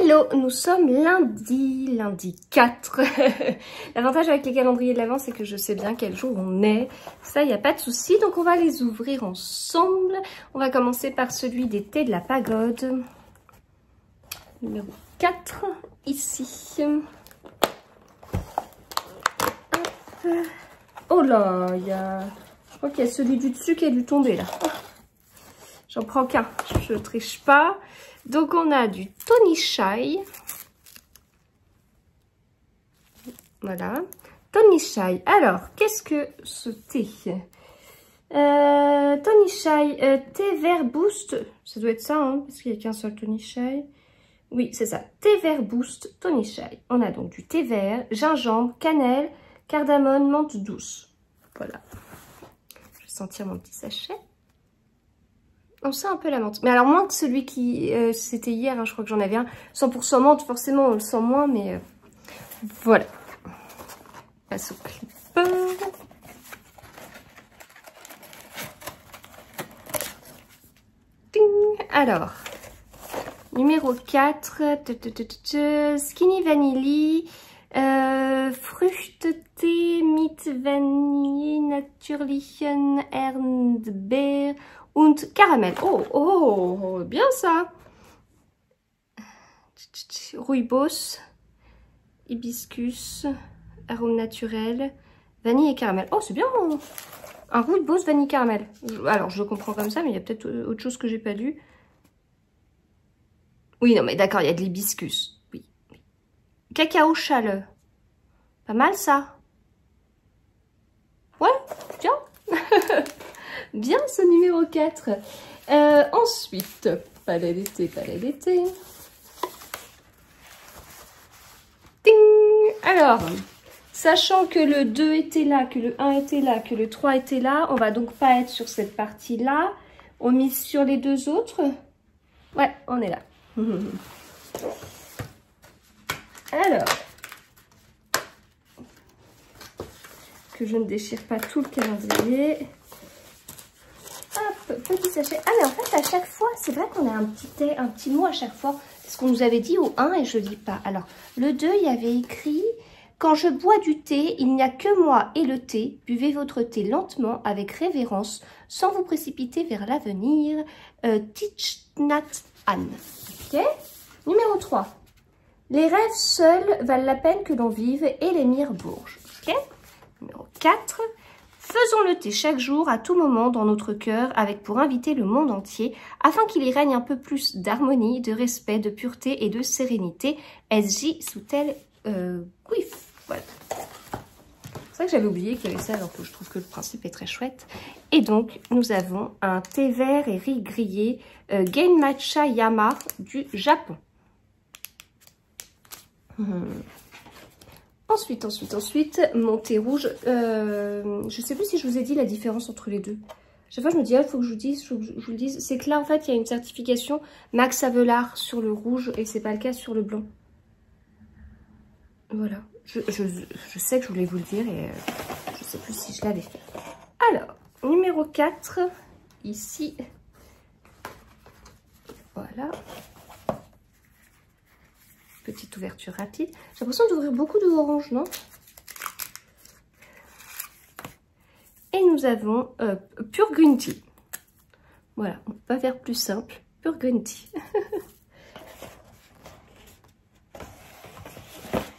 Hello, nous sommes lundi, lundi 4. L'avantage avec les calendriers de l'avant, c'est que je sais bien quel jour on est. Ça, il n'y a pas de souci. Donc, on va les ouvrir ensemble. On va commencer par celui des thés de la pagode. Numéro 4, ici. Oh là, y a... Je crois qu'il y a celui du dessus qui a dû tomber, là. J'en prends qu'un, je ne triche pas. Donc, on a du Tony Shy. Voilà. Tony Shy. Alors, qu'est-ce que ce thé? Euh, Tony Shy, euh, thé vert boost. Ça doit être ça, hein, parce qu'il n'y a qu'un seul Tony. Oui, c'est ça. Thé vert boost, Tony Shy. On a donc du thé vert, gingembre, cannelle, cardamone, menthe douce. Voilà. Je vais sentir mon petit sachet. On sent un peu la menthe. Mais alors moins que celui qui... Euh, c'était hier, hein, je crois que j'en avais un. 100% menthe, forcément on le sent moins, mais... Euh, voilà. On passe au clipper. Alors, numéro 4, Skinny Vanilli, euh, mit Vanille, Natürlichen Erdbeer und Caramel. Oh, oh, bien ça. Rooibos, hibiscus, arôme naturel, vanille et caramel. Oh, c'est bien un rooibos vanille caramel. Alors, je comprends comme ça, mais il y a peut-être autre chose que j'ai pas lu. Oui, non, mais d'accord, il y a de l'hibiscus. Oui, Cacao châle. Pas mal, ça. Ouais. Bien, ce numéro 4. Euh, ensuite, palais d'été, palais d'été. Alors, sachant que le 2 était là, que le 1 était là, que le 3 était là, on va donc pas être sur cette partie-là. On mise sur les deux autres. Ouais, on est là. Alors, que je ne déchire pas tout le calendrier. Petit sachet. Ah mais en fait à chaque fois, c'est vrai qu'on a un petit, un petit mot à chaque fois. Ce qu'on nous avait dit au 1 et je ne lis pas. Alors, le 2, il y avait écrit « Quand je bois du thé, il n'y a que moi et le thé. Buvez votre thé lentement, avec révérence, sans vous précipiter vers l'avenir. Euh, Teach Nat Anne. Ok Numéro 3. Les rêves seuls valent la peine que l'on vive et les mire bourges. Ok Numéro 4. Faisons le thé chaque jour, à tout moment, dans notre cœur, avec pour inviter le monde entier, afin qu'il y règne un peu plus d'harmonie, de respect, de pureté et de sérénité. SJ sous tel euh, Voilà. C'est vrai que j'avais oublié qu'il y avait ça, alors que je trouve que le principe est très chouette. Et donc, nous avons un thé vert et riz grillé euh, Gain Matcha Yama du Japon. Hmm. Ensuite, ensuite, ensuite, mon thé rouge. Euh, je ne sais plus si je vous ai dit la différence entre les deux. Chaque fois, je me dis, il ah, faut que je vous dise, je vous le dise. C'est que là, en fait, il y a une certification Max Avelar sur le rouge et c'est pas le cas sur le blanc. Voilà. Je, sais que je voulais vous le dire et euh, je sais plus si je l'avais fait. Alors, numéro 4, ici. Voilà petite ouverture rapide. J'ai l'impression d'ouvrir beaucoup d'orange, non? Et nous avons euh, Pure Green Tea. Voilà, on peut pas faire plus simple. Pure Green Tea.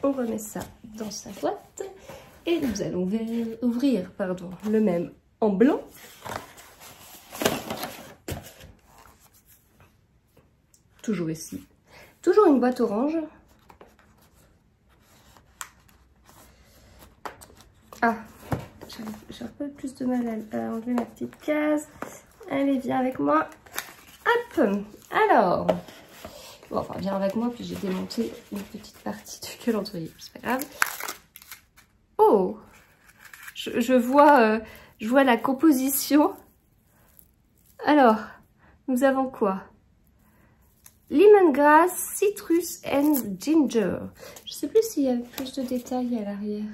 on remet ça dans sa boîte. Et nous allons ouvrir pardon, le même en blanc. Toujours ici. Toujours une boîte orange. Ah, j'ai un peu plus de mal à, enlever ma petite case. Allez, viens avec moi. Hop Alors, bon, enfin, viens avec moi, puis j'ai démonté une petite partie du calendrier. C'est pas grave. Oh je, vois, euh, je vois la composition. Alors, nous avons quoi? Lemongrass, citrus and ginger. Je sais plus s'il y a plus de détails à l'arrière.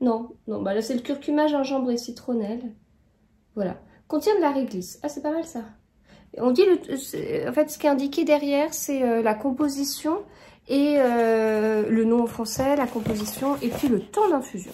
Non, non, bah là c'est le curcuma, gingembre et citronnelle. Voilà. Contient de la réglisse. Ah, c'est pas mal ça. On dit, le, en fait, ce qui est indiqué derrière, c'est la composition et le nom en français, la composition, et puis le temps d'infusion.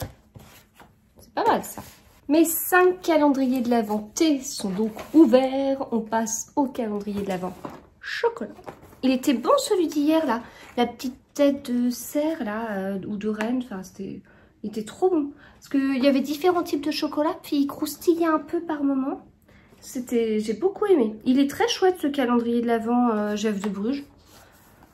C'est pas mal ça. Mes 5 calendriers de l'Avent T sont donc ouverts. On passe au calendrier de l'Avent chocolat. Il était bon celui d'hier là. La petite tête de cerf là, euh, ou de reine. Enfin, c'était... Il était trop bon. Parce qu'il y avait différents types de chocolat. Puis il croustillait un peu par moment. C'était, J'ai beaucoup aimé. Il est très chouette ce calendrier de l'Avent euh, Jeff de Bruges.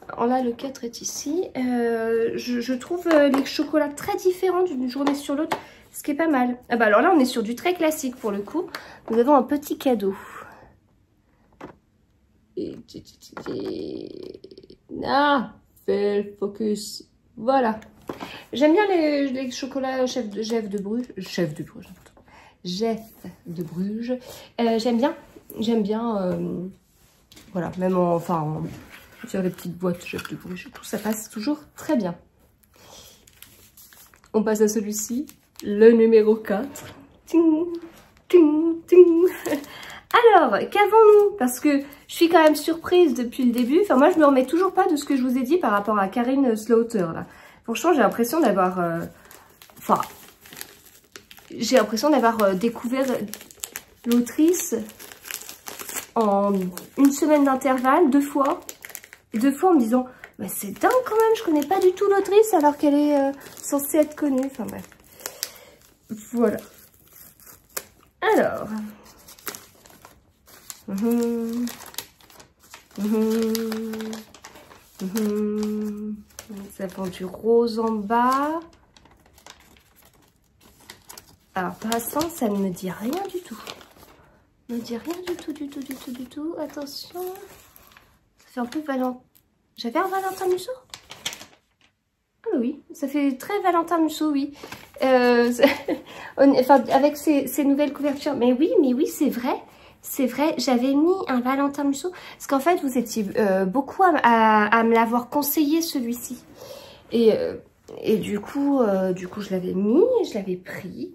Alors là, le 4 est ici. Euh, je, trouve les chocolats très différents d'une journée sur l'autre. Ce qui est pas mal. Ah bah alors là, on est sur du très classique pour le coup. Nous avons un petit cadeau. Ah, focus. Voilà. J'aime bien les, chocolats chef de, de Bruges. Chef de Bruges. Euh, j'aime bien. J'aime bien. Euh, voilà, même en, enfin, sur les petites boîtes chef de Bruges. Tout ça passe toujours très bien. On passe à celui-ci le numéro 4. Alors, qu'avons-nous? Parce que je suis quand même surprise depuis le début. Enfin, moi, je me remets toujours pas de ce que je vous ai dit par rapport à Karine Slaughter. Franchement, j'ai l'impression d'avoir... Euh, enfin, j'ai l'impression d'avoir euh, découvert l'autrice en une semaine d'intervalle, deux fois. deux fois en me disant, bah, c'est dingue quand même, je connais pas du tout l'autrice alors qu'elle est euh, censée être connue. Enfin, bref. Voilà. Alors. Nous avons du rose en bas. Alors, passant, ça ne me dit rien du tout. Ne me dit rien du tout, du tout, du tout, du tout. Attention. Ça fait un peu Valentin. J'avais un Valentin Musso? Ah oui, ça fait très Valentin Musso, oui. Euh, enfin, avec ces, nouvelles couvertures. Mais oui, mais oui, c'est vrai. C'est vrai, j'avais mis un Valentin Musso. Parce qu'en fait, vous étiez euh, beaucoup à, me l'avoir conseillé, celui-ci. Et, euh, et du coup, du coup, je l'avais mis, je l'avais pris.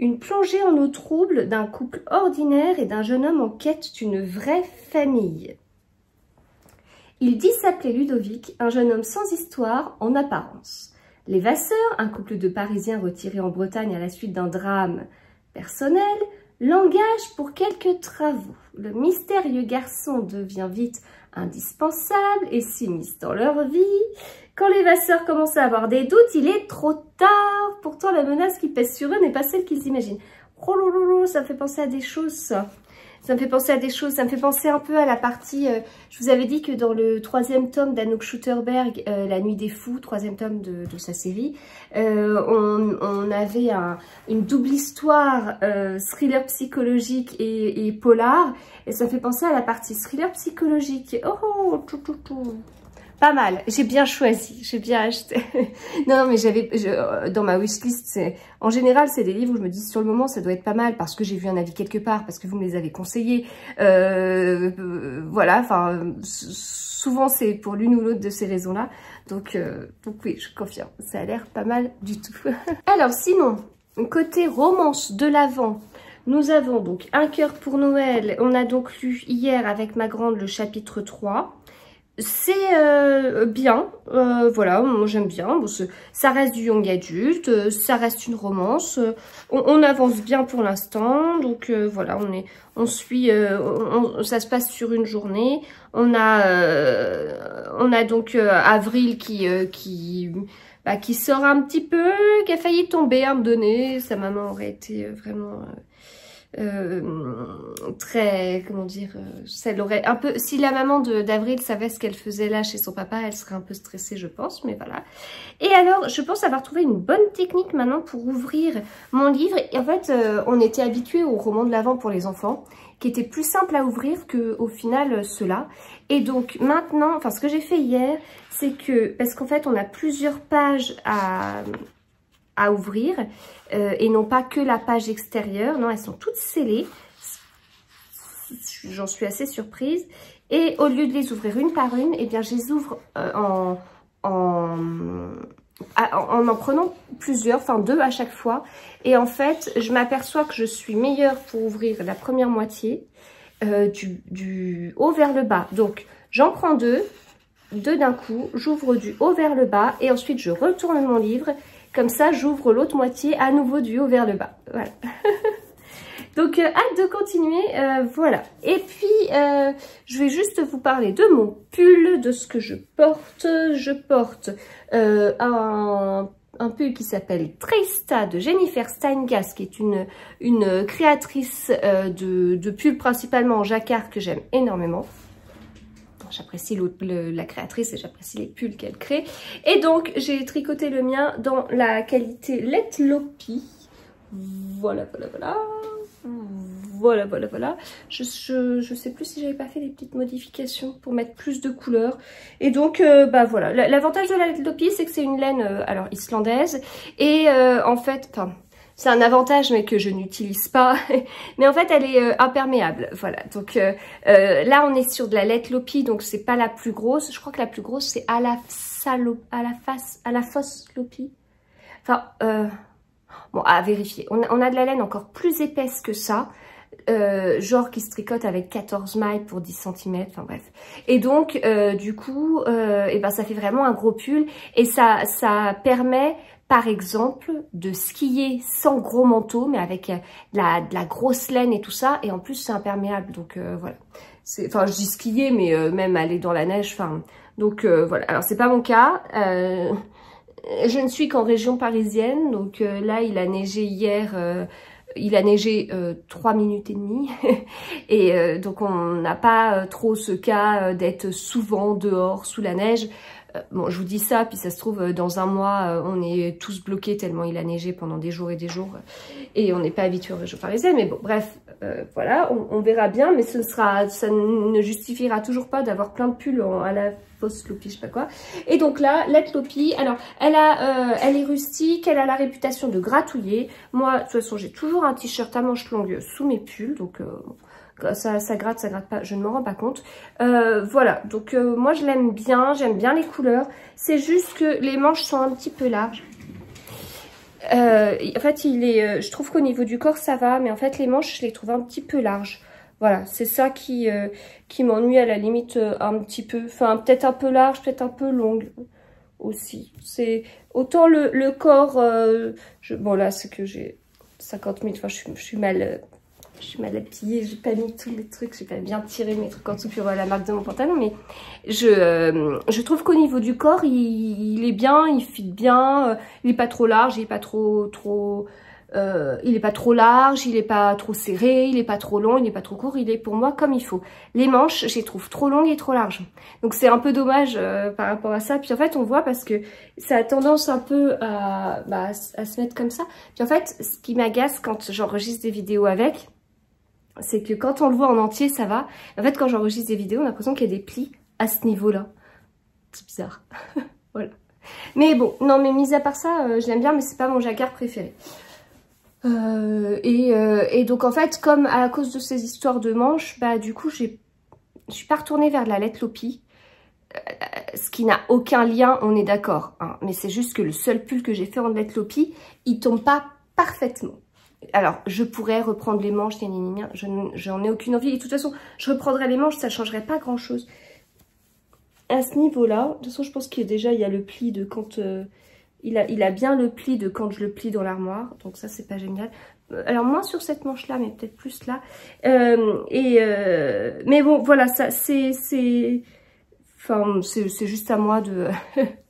Une plongée en eau trouble d'un couple ordinaire et d'un jeune homme en quête d'une vraie famille. Il dit s'appeler Ludovic, un jeune homme sans histoire en apparence. Les Vasseurs, un couple de Parisiens retirés en Bretagne à la suite d'un drame personnel, l'engagent pour quelques travaux. Le mystérieux garçon devient vite indispensable et s'immisce dans leur vie. Quand les Vasseurs commencent à avoir des doutes, il est trop tard. Pourtant, la menace qui pèse sur eux n'est pas celle qu'ils imaginent. Oh ça fait penser à des choses. Ça me fait penser à des choses, ça me fait penser un peu à la partie... Euh, je vous avais dit que dans le troisième tome d'Anouk Schutterberg, euh, La Nuit des Fous, troisième tome de, sa série, euh, on, avait une double histoire thriller psychologique et, polar. Et ça fait penser à la partie thriller psychologique. Oh, tout, tout, tout. Pas mal, j'ai bien choisi, j'ai bien acheté. non, mais j'avais euh, dans ma wishlist, en général, c'est des livres où je me dis sur le moment, ça doit être pas mal parce que j'ai vu un avis quelque part, parce que vous me les avez conseillés. Euh, euh, voilà, enfin, souvent c'est pour l'une ou l'autre de ces raisons-là. Donc, donc oui, je confirme, ça a l'air pas mal du tout. Alors sinon, côté romance de l'avant, nous avons donc Un cœur pour Noël. On a donc lu hier avec ma grande le chapitre 3 c'est euh, bien, euh, voilà, j'aime bien, ça reste du young adulte, euh, ça reste une romance, on, avance bien pour l'instant, donc voilà, on est, on suit, ça se passe sur une journée, on a, on a donc Avril qui, qui, bah, qui sort un petit peu, qui a failli tomber à me donner, sa maman aurait été vraiment euh, très, comment dire, euh, ça l'aurait un peu, si la maman d'Avril savait ce qu'elle faisait là chez son papa, elle serait un peu stressée, je pense, mais voilà. Et alors, je pense avoir trouvé une bonne technique maintenant pour ouvrir mon livre. Et en fait, euh, on était habitué au roman de l'avant pour les enfants, qui était plus simple à ouvrir que au final cela. Et donc maintenant, enfin ce que j'ai fait hier, c'est que, parce qu'en fait on a plusieurs pages à, ouvrir euh, et non pas que la page extérieure. Non, elles sont toutes scellées. J'en suis assez surprise. Et au lieu de les ouvrir une par une, et eh bien, je les ouvre euh, en, en, en, en prenant plusieurs, enfin deux à chaque fois. Et en fait, je m'aperçois que je suis meilleure pour ouvrir la première moitié euh, du haut vers le bas. Donc, j'en prends deux, deux d'un coup, j'ouvre du haut vers le bas et ensuite je retourne mon livre. Comme ça, j'ouvre l'autre moitié à nouveau du haut vers le bas. Voilà. Donc, euh, hâte de continuer, euh, voilà. Et puis, euh, je vais juste vous parler de mon pull, de ce que je porte. Je porte un, pull qui s'appelle Trista de Jennifer Steingas, qui est une, créatrice de, de pulls principalement en jacquard que j'aime énormément. J'apprécie la créatrice et j'apprécie les pulls qu'elle crée. Et donc, j'ai tricoté le mien dans la qualité Let Lopi. Voilà, voilà, voilà. Voilà, voilà, voilà. Je, je, sais plus si j'avais pas fait des petites modifications pour mettre plus de couleurs. Et donc, euh, bah voilà. L'avantage de la Lopi, c'est que c'est une laine, euh, alors, islandaise. Et euh, en fait, enfin, c'est un avantage mais que je n'utilise pas. mais en fait, elle est imperméable. Voilà. Donc là, on est sur de la Let Lopi, donc c'est pas la plus grosse. Je crois que la plus grosse, c'est à la salo, à la face, à la fosse Lopi. Enfin, bon, à vérifier. On a, on a de la laine encore plus épaisse que ça. Euh, genre qui se tricote avec 14 mailles pour 10 cm, enfin bref. Et donc, euh, du coup, euh, et ben, ça fait vraiment un gros pull et ça, ça permet, par exemple, de skier sans gros manteau, mais avec de la, de la grosse laine et tout ça. Et en plus, c'est imperméable, donc voilà. Enfin, je dis skier, mais même aller dans la neige, enfin... Donc voilà, alors c'est pas mon cas. je ne suis qu'en région parisienne, donc là, il a neigé hier il a neigé euh, 3 minutes et demie et euh, donc on n'a pas euh, trop ce cas euh, d'être souvent dehors sous la neige. Bon, je vous dis ça, puis ça se trouve dans un mois, on est tous bloqués tellement il a neigé pendant des jours et des jours et on n'est pas habitué aux régions parisiennes. Mais bon, bref, voilà, on, verra bien, mais ce sera, ça ne justifiera toujours pas d'avoir plein de pulls à la fausse Lopi, je sais pas quoi. Et donc là, la Lopi, alors elle euh, est rustique, elle a la réputation de gratouiller. Moi, de toute façon, j'ai toujours un t-shirt à manches longues sous mes pulls, donc euh, ça, ça gratte, ça gratte pas, je ne m'en rends pas compte. Euh, voilà, donc moi je l'aime bien, j'aime bien les couleurs. C'est juste que les manches sont un petit peu larges. en fait, il est, je trouve qu'au niveau du corps ça va, mais en fait les manches je les trouve un petit peu larges. Voilà, c'est ça qui, euh, qui m'ennuie à la limite euh, un petit peu. Enfin, peut-être un peu large, peut-être un peu longue aussi. C'est autant le, le corps... Euh, je, bon, là, c'est que j'ai 50 000... Enfin, je suis mal... Je suis mal habillée, j'ai pas mis tous mes trucs, j'ai pas bien tiré mes trucs en dessous pour la marque de mon pantalon, mais je, je trouve qu'au niveau du corps, il, est bien, il fit bien, il est pas trop large, il est pas trop trop euh, il n'est pas trop large, il n'est pas trop serré, il n'est pas trop long, il n'est pas trop court, il est pour moi comme il faut. Les manches, je les trouve trop longues et trop larges. Donc c'est un peu dommage euh, par rapport à ça. Puis en fait, on voit parce que ça a tendance un peu à, bah, à se mettre comme ça. Puis en fait, ce qui m'agace quand j'enregistre des vidéos avec, c'est que quand on le voit en entier, ça va. En fait, quand j'enregistre des vidéos, on a l'impression qu'il y a des plis à ce niveau-là. C'est bizarre. voilà. Mais bon, non, mais mis à part ça, euh, je l'aime bien, mais c'est pas mon jacquard préféré. Euh, et, euh, et, donc en fait, comme à cause de ces histoires de manches, bah du coup, je suis pas retournée vers la lettre Lopi. Euh, ce qui n'a aucun lien, on est d'accord. Hein, mais c'est juste que le seul pull que j'ai fait en lettre Lopi, il tombe pas parfaitement. Alors, je pourrais reprendre les manches, je n'en ai aucune envie. Et de toute façon, je reprendrai les manches, ça changerait pas grand-chose. À ce niveau-là, de toute façon, je pense qu'il y a déjà, il y a le pli de quand... Il a, il a bien le pli de quand je le plie dans l'armoire. Donc ça, c'est pas génial. Euh, alors moins sur cette manche-là, mais peut-être plus là. Euh, et euh, mais bon, voilà, ça c'est... Enfin, c'est juste à moi de...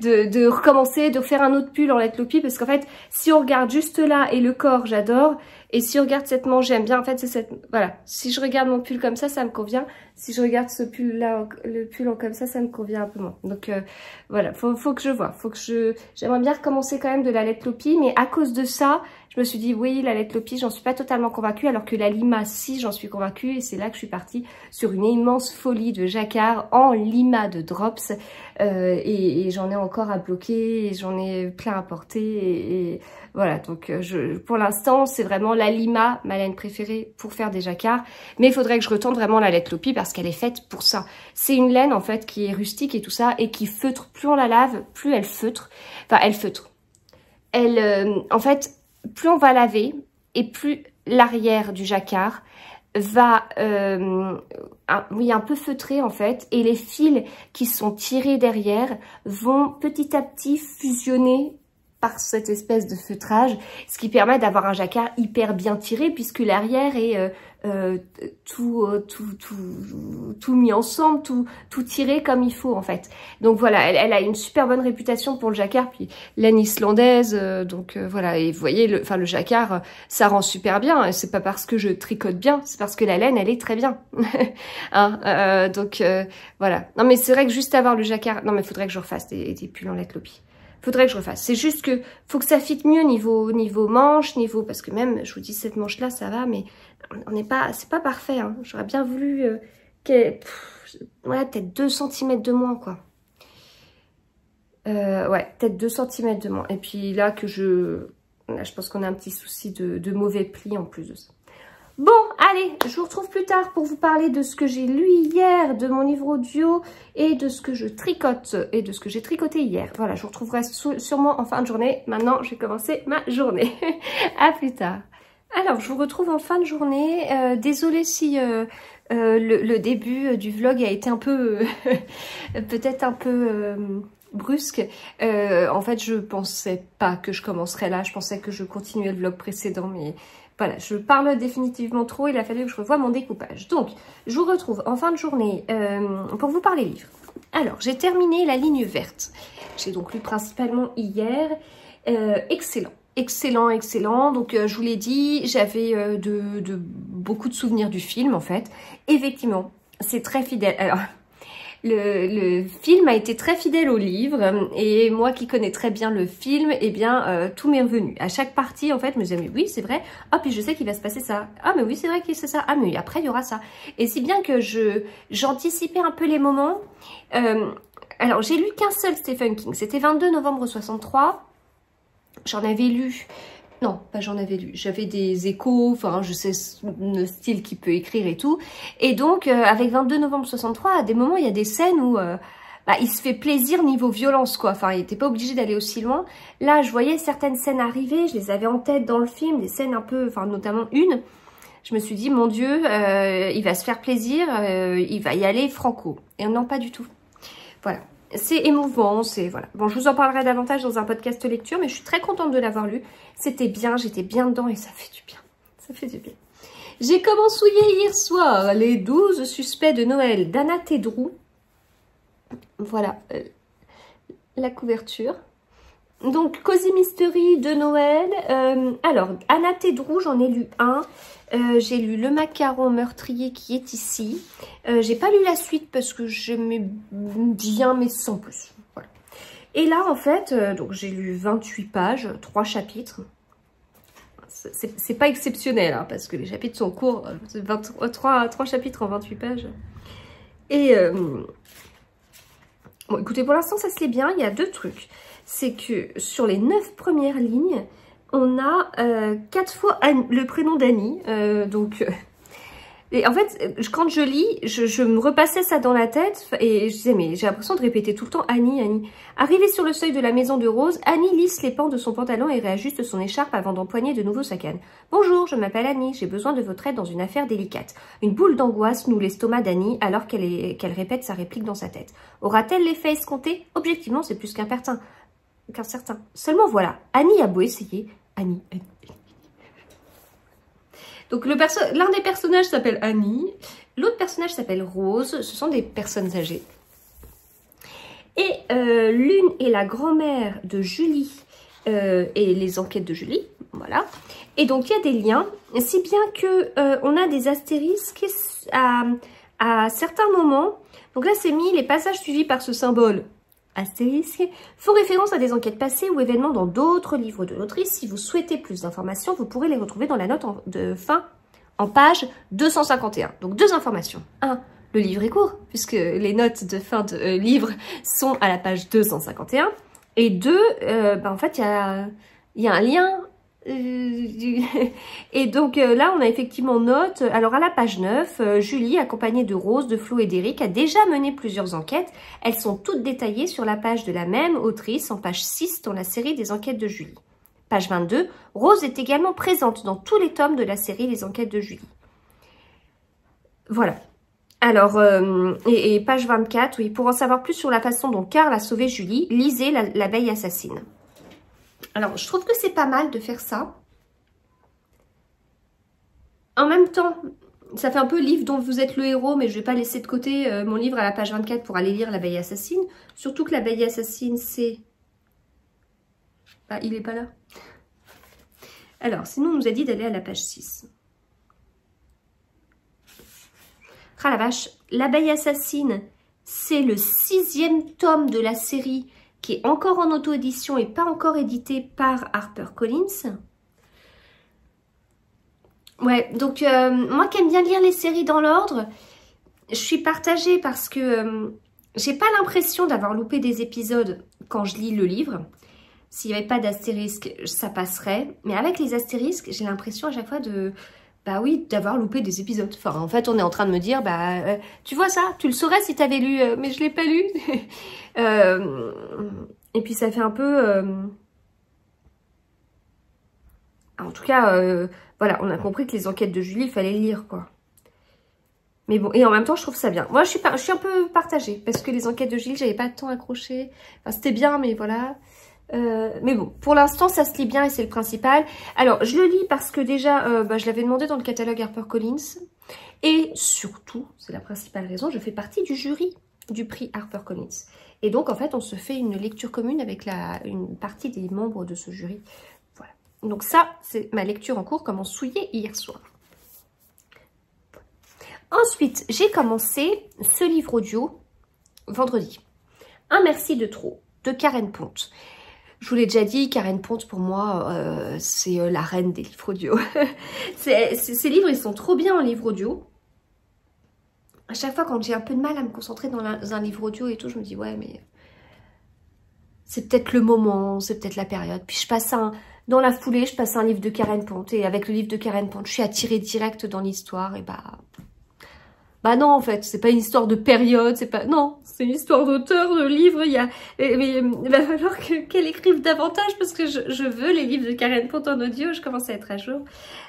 de, de, recommencer, de faire un autre pull en lettre lopi parce qu'en fait, si on regarde juste là et le corps, j'adore. Et si on regarde cette manche, j'aime bien. En fait, c'est cette... Voilà, si je regarde mon pull comme ça, ça me convient. Si je regarde ce pull-là, le pull en comme ça, ça me convient un peu moins. Donc, euh, voilà, faut, faut que je vois. Faut que je... J'aimerais bien recommencer quand même de la lettre lopi mais à cause de ça, je me suis dit, oui, la lettre Lopi, j'en suis pas totalement convaincue, alors que la Lima, si, j'en suis convaincue. Et c'est là que je suis partie sur une immense folie de jacquard en Lima de Drops. Euh, et, j'en ai encore à bloquer, et j'en ai plein à porter. Et, voilà, donc euh, je, pour l'instant, c'est vraiment la Lima, ma laine préférée pour faire des jacquards. Mais il faudrait que je retente vraiment la lettre Lopi parce qu'elle est faite pour ça. C'est une laine, en fait, qui est rustique et tout ça, et qui feutre. Plus on la lave, plus elle feutre. Enfin, elle feutre. Elle, euh, en fait, plus on va laver et plus l'arrière du jacquard va, euh, un, oui, un peu feutré en fait, et les fils qui sont tirés derrière vont petit à petit fusionner par cette espèce de feutrage, ce qui permet d'avoir un jacquard hyper bien tiré puisque l'arrière est euh, euh, tout, euh, tout, tout, tout mis ensemble, tout, tout tiré comme il faut en fait. Donc voilà, elle, elle a une super bonne réputation pour le jacquard, puis laine islandaise, donc voilà, et vous voyez, le, enfin le jacquard, ça rend super bien, c'est pas parce que je tricote bien, c'est parce que la laine, elle est très bien. hein, donc voilà. Non mais c'est vrai que juste avoir le jacquard, non mais faudrait que je refasse des, des pulls en lait lopi faudrait que je refasse. C'est juste que faut que ça fitte mieux niveau niveau manche, niveau parce que même je vous dis cette manche là ça va, mais on n'est pas c'est pas parfait. Hein. J'aurais bien voulu euh, ouais peut-être 2 cm de moins quoi. Euh, ouais peut-être 2 cm de moins. Et puis là que je là, je pense qu'on a un petit souci de, de mauvais pli en plus de ça. Bon, allez, je vous retrouve plus tard pour vous parler de ce que j'ai lu hier, de mon livre audio et de ce que je tricote et de ce que j'ai tricoté hier. Voilà, je vous retrouverai sûrement en fin de journée. Maintenant, je vais commencer ma journée. à plus tard. Alors, je vous retrouve en fin de journée. Euh, désolée si euh, euh, le, début du vlog a été un peu... peut-être un peu brusque. en fait, je pensais pas que je commencerais là. Je pensais que je continuais le vlog précédent, mais voilà, je parle définitivement trop, il a fallu que je revoie mon découpage. Donc, je vous retrouve en fin de journée euh, pour vous parler livre. Alors, j'ai terminé la ligne verte. J'ai donc lu principalement hier. Euh, excellent, excellent, excellent. Donc, euh, je vous l'ai dit, j'avais de, beaucoup de souvenirs du film, en fait. Effectivement, c'est très fidèle. Alors, le, film a été très fidèle au livre et moi qui connais très bien le film, eh bien euh, tout m'est revenu. À chaque partie en fait, je me disais mais oui c'est vrai, ah puis je sais qu'il va se passer ça, ah mais oui c'est vrai qu'il c'est ça, ah mais après il y aura ça. Et si bien que je j'anticipais un peu les moments. Euh, alors j'ai lu qu'un seul Stephen King, c'était 22 novembre 63. J'en avais lu non, pas j'en avais lu. J'avais des échos, enfin je sais le style qu'il peut écrire et tout. Et donc euh, avec 22 novembre 63, à des moments il y a des scènes où euh, bah, il se fait plaisir niveau violence quoi. Enfin il n'était pas obligé d'aller aussi loin. Là je voyais certaines scènes arriver, je les avais en tête dans le film, des scènes un peu, enfin notamment une. Je me suis dit mon Dieu, euh, il va se faire plaisir, il va y aller franco. Et non pas du tout. Voilà c'est émouvant, c'est voilà. Bon, je vous en parlerai davantage dans un podcast lecture, mais je suis très contente de l'avoir lu. C'était bien, j'étais bien dedans et ça fait du bien. Ça fait du bien. J'ai commencé hier soir les 12 suspects de Noël d'Anna Tedrou. Voilà euh, la couverture. Donc, Cozy Mystery de Noël. Euh, alors, Anna Tedrou, j'en ai lu un. Euh, j'ai lu Le Macaron meurtrier qui est ici. Euh, j'ai pas lu la suite parce que j'aimais bien, mais sans plus. Voilà. Et là, en fait, donc j'ai lu 28 pages, 3 chapitres. C'est pas exceptionnel, hein, parce que les chapitres sont courts. 23, 3, chapitres en 28 pages. Et... écoutez, pour l'instant, ça se lit bien. Il y a deux trucs c'est que sur les neuf premières lignes, on a euh, quatre fois le prénom d'Annie. Euh, donc, euh, et en fait, quand je lis, je, me repassais ça dans la tête et je disais, mais j'ai l'impression de répéter tout le temps Annie, Annie. Arrivée sur le seuil de la maison de Rose, Annie lisse les pans de son pantalon et réajuste son écharpe avant d'empoigner de nouveau sa canne. Bonjour, je m'appelle Annie, j'ai besoin de votre aide dans une affaire délicate. Une boule d'angoisse noue l'estomac d'Annie alors qu'elle répète sa réplique dans sa tête. Aura-t-elle l'effet escompté? Objectivement, c'est plus qu'un certain. Seulement voilà, Annie a beau essayer. Annie. Donc l'un des personnages s'appelle Annie, l'autre personnage s'appelle Rose, ce sont des personnes âgées. Et euh, l'une est la grand-mère de Julie euh, et les enquêtes de Julie, voilà. Et donc il y a des liens, si bien que euh, on a des astérisques à, à certains moments. Donc là c'est mis les passages suivis par ce symbole astérisque, font référence à des enquêtes passées ou événements dans d'autres livres de l'autrice. Si vous souhaitez plus d'informations, vous pourrez les retrouver dans la note de fin en page 251. Donc deux informations. Un, le livre est court, puisque les notes de fin de euh, livre sont à la page 251. Et deux, euh, ben, en fait, il y a, un lien et donc euh, là, on a effectivement note, alors à la page 9, euh, Julie, accompagnée de Rose, de Flo et d'Éric, a déjà mené plusieurs enquêtes. Elles sont toutes détaillées sur la page de la même autrice, en page 6 dans la série des enquêtes de Julie. Page 22, Rose est également présente dans tous les tomes de la série Les enquêtes de Julie. Voilà. Alors, euh, et, page 24, oui, pour en savoir plus sur la façon dont Karl a sauvé Julie, lisez L'abeille assassine. Alors, je trouve que c'est pas mal de faire ça. En même temps, ça fait un peu livre dont vous êtes le héros, mais je vais pas laisser de côté euh, mon livre à la page 24 pour aller lire L'abeille assassine. Surtout que L'abeille assassine, c'est... Ah, il est pas là. Alors, sinon, on nous a dit d'aller à la page 6. Ah la vache, L'abeille assassine, c'est le sixième tome de la série qui est encore en auto-édition et pas encore édité par HarperCollins. Ouais, donc euh, moi qui aime bien lire les séries dans l'ordre, je suis partagée parce que euh, j'ai pas l'impression d'avoir loupé des épisodes quand je lis le livre. S'il n'y avait pas d'astérisque, ça passerait. Mais avec les astérisques, j'ai l'impression à chaque fois de bah oui, d'avoir loupé des épisodes. Enfin, en fait, on est en train de me dire, bah, euh, tu vois ça, tu le saurais si tu avais lu, euh, mais je l'ai pas lu. Euh, et puis, ça fait un peu... En tout cas, voilà, on a compris que les enquêtes de Julie, il fallait lire, quoi. Mais bon, et en même temps, je trouve ça bien. Moi, je suis, je suis un peu partagée, parce que les enquêtes de Julie, j'avais pas tant accroché. Enfin, c'était bien, mais voilà. Euh, mais bon, pour l'instant, ça se lit bien et c'est le principal. Alors, je le lis parce que déjà, euh, bah, je l'avais demandé dans le catalogue HarperCollins. Et surtout, c'est la principale raison, je fais partie du jury du prix HarperCollins. Et donc, en fait, on se fait une lecture commune avec la, une partie des membres de ce jury. Voilà. Donc ça, c'est ma lecture en cours, comment souiller hier soir. Ensuite, j'ai commencé ce livre audio vendredi. Un merci de trop de Karen Ponte. Je vous l'ai déjà dit, Karen Ponte, pour moi, euh, c'est euh, la reine des livres audio. ces livres, ils sont trop bien en livre audio. À chaque fois, quand j'ai un peu de mal à me concentrer dans, un livre audio et tout, je me dis, ouais, mais c'est peut-être le moment, c'est peut-être la période. Puis je passe un, dans la foulée, je passe un livre de Karen Ponte. Et avec le livre de Karen Ponte, je suis attirée direct dans l'histoire. Et bah, bah non, en fait, c'est pas une histoire de période, c'est pas... Non, c'est une histoire d'auteur, de livre, il y a... Mais il va falloir qu'elle écrive davantage parce que je, je, veux les livres de Karen Pont en audio, je commence à être à jour.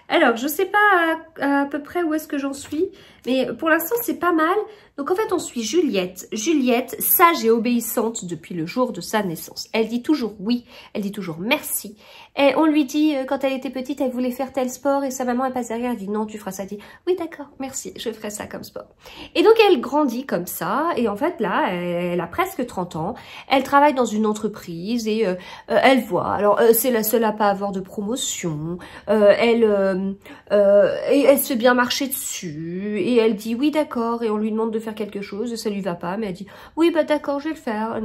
Alors, je sais pas à, à peu près où est-ce que j'en suis, mais pour l'instant, c'est pas mal. Donc, en fait, on suit Juliette. Juliette, sage et obéissante depuis le jour de sa naissance. Elle dit toujours oui, elle dit toujours merci. Et on lui dit, euh, quand elle était petite, elle voulait faire tel sport et sa maman, elle passe derrière, elle dit non, tu feras ça. Elle dit oui, d'accord, merci, je ferai ça comme sport. Et donc, elle grandit comme ça. Et en fait, là, elle, a presque 30 ans. Elle travaille dans une entreprise et euh, euh, elle voit. Alors, c'est la seule à pas avoir de promotion. elle, et elle se bien marcher dessus. Et elle dit oui, d'accord. Et on lui demande de faire quelque chose et ça lui va pas. Mais elle dit oui, bah d'accord, je vais le faire.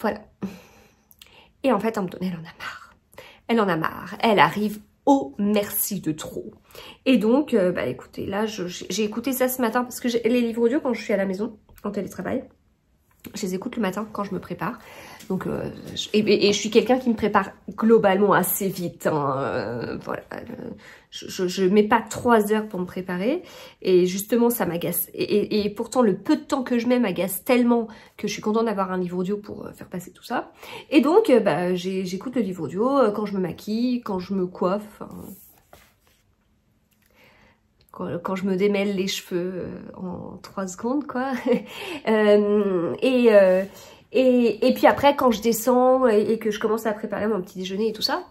Voilà. Et en fait, à un moment donné, elle en a marre. Elle en a marre. Elle arrive au merci de trop. Et donc, euh, bah écoutez, là, j'ai écouté ça ce matin parce que les livres audio, quand je suis à la maison, en télétravail, je les écoute le matin quand je me prépare. Donc, euh, et, je suis quelqu'un qui me prépare globalement assez vite. Hein, euh, voilà, je ne mets pas trois heures pour me préparer. Et justement, ça m'agace. Et, pourtant, le peu de temps que je mets m'agace tellement que je suis contente d'avoir un livre audio pour euh, faire passer tout ça. Et donc, bah, j'écoute le livre audio quand je me maquille, quand je me coiffe. quand, je me démêle les cheveux en trois secondes, quoi. et... Et, puis après, quand je descends et, que je commence à préparer mon petit déjeuner et tout ça.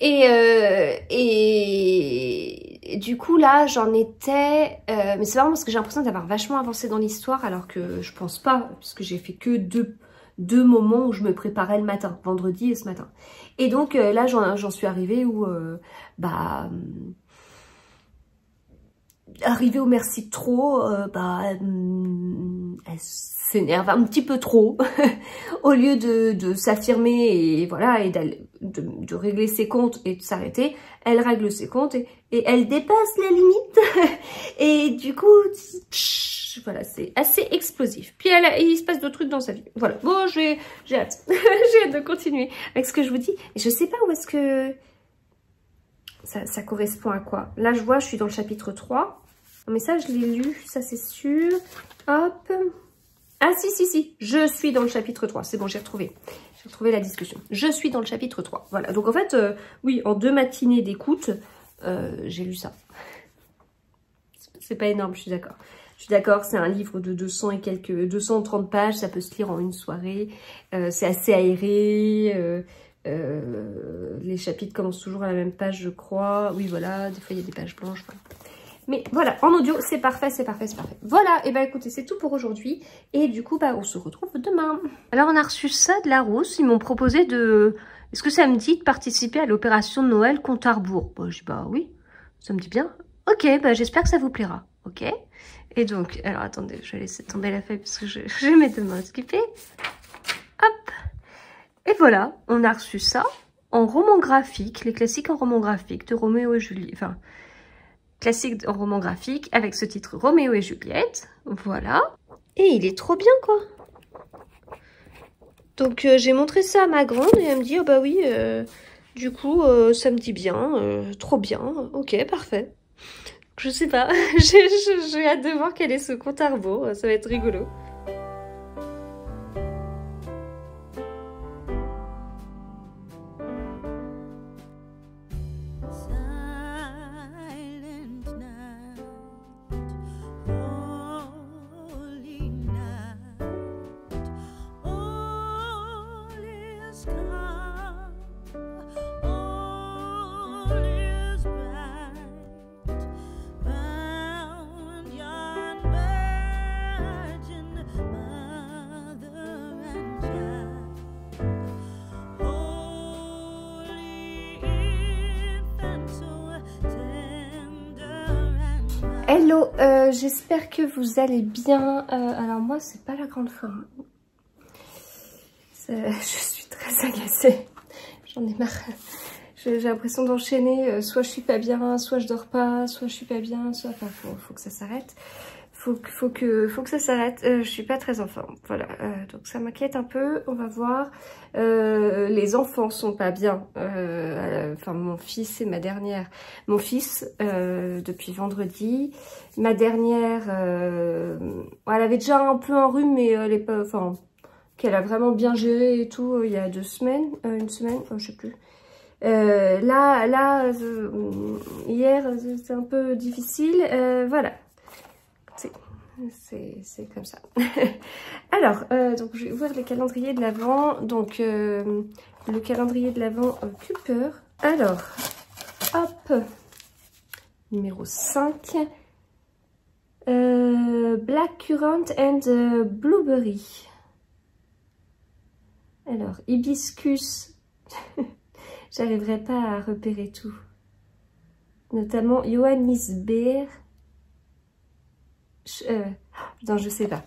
Et, euh, et, du coup, là, j'en étais... Euh, mais c'est vraiment parce que j'ai l'impression d'avoir vachement avancé dans l'histoire, alors que je pense pas, puisque j'ai fait que deux, deux moments où je me préparais le matin, vendredi et ce matin. Et donc euh, là, j'en suis arrivée où... bah arrivée au merci trop, bah, elle s'énerve un petit peu trop au lieu de, s'affirmer et voilà et de, de, régler ses comptes et de s'arrêter elle règle ses comptes et, elle dépasse la limite et du coup voilà c'est assez explosif. Puis elle il se passe d'autres trucs dans sa vie. Voilà. Bon j'ai hâte. J'ai hâte de continuer avec ce que je vous dis. Je sais pas où est-ce que ça, ça correspond à quoi. Là je vois je suis dans le chapitre 3 mais ça je l'ai lu ça c'est sûr. Hop ah si, si, si, je suis dans le chapitre 3. C'est bon, j'ai retrouvé. J'ai retrouvé la discussion. Je suis dans le chapitre 3. Voilà, donc en fait, euh, oui, en deux matinées d'écoute, euh, j'ai lu ça. c'est pas énorme, je suis d'accord. Je suis d'accord, c'est un livre de 200 et quelques, 230 pages, ça peut se lire en une soirée. Euh, c'est assez aéré. Euh, euh, les chapitres commencent toujours à la même page, je crois. Oui, voilà, des fois il y a des pages blanches. Mais voilà, en audio, c'est parfait, c'est parfait, c'est parfait. Voilà, et bah écoutez, c'est tout pour aujourd'hui. Et du coup, bah on se retrouve demain. Alors on a reçu ça de la Rousse. Ils m'ont proposé de... Est-ce que ça me dit de participer à l'opération Noël compte à rebours? Bah, Je dis bah oui, ça me dit bien. Ok, bah j'espère que ça vous plaira. Ok et donc, alors attendez, je vais laisser tomber la feuille parce que je, je mes deux mains occupées. Hop Et voilà, on a reçu ça en roman graphique, les classiques en roman graphique de Roméo et Juliette. Enfin, classique en roman graphique avec ce titre Roméo et Juliette. Voilà. Et il est trop bien, quoi. Donc, euh, j'ai montré ça à ma grande et elle me dit, oh bah oui, euh, du coup, euh, ça me dit bien, trop bien. Ok, parfait. Je sais pas, j'ai hâte de voir quel est ce compte rebours, ça va être rigolo. Euh, j'espère que vous allez bien. Euh, alors moi, c'est pas la grande forme. Je suis très agacée. J'en ai marre. J'ai l'impression d'enchaîner. Euh, soit je suis pas bien, soit je dors pas, soit je suis pas bien, soit... Enfin, faut, faut que ça s'arrête faut, faut, que, faut que ça s'arrête. Euh, je suis pas très en forme. Voilà, euh, donc ça m'inquiète un peu. On va voir. Euh, les enfants sont pas bien. Euh, enfin, mon fils et ma dernière. Mon fils, euh, depuis vendredi. Ma dernière, elle avait déjà un peu un rhume, mais elle est pas... Enfin, qu'elle a vraiment bien géré et tout il y a deux semaines. une semaine, je sais plus. là, là, hier, c'était un peu difficile. voilà, c'est comme ça. Alors, euh, donc je vais ouvrir le calendrier de l'Avent. Donc, euh, le calendrier de l'Avent euh, Cooper. Alors, hop, numéro 5. Black Currant and Blueberry. Alors, hibiscus. J'arriverai pas à repérer tout. Notamment Johannisbeer euh, je sais pas.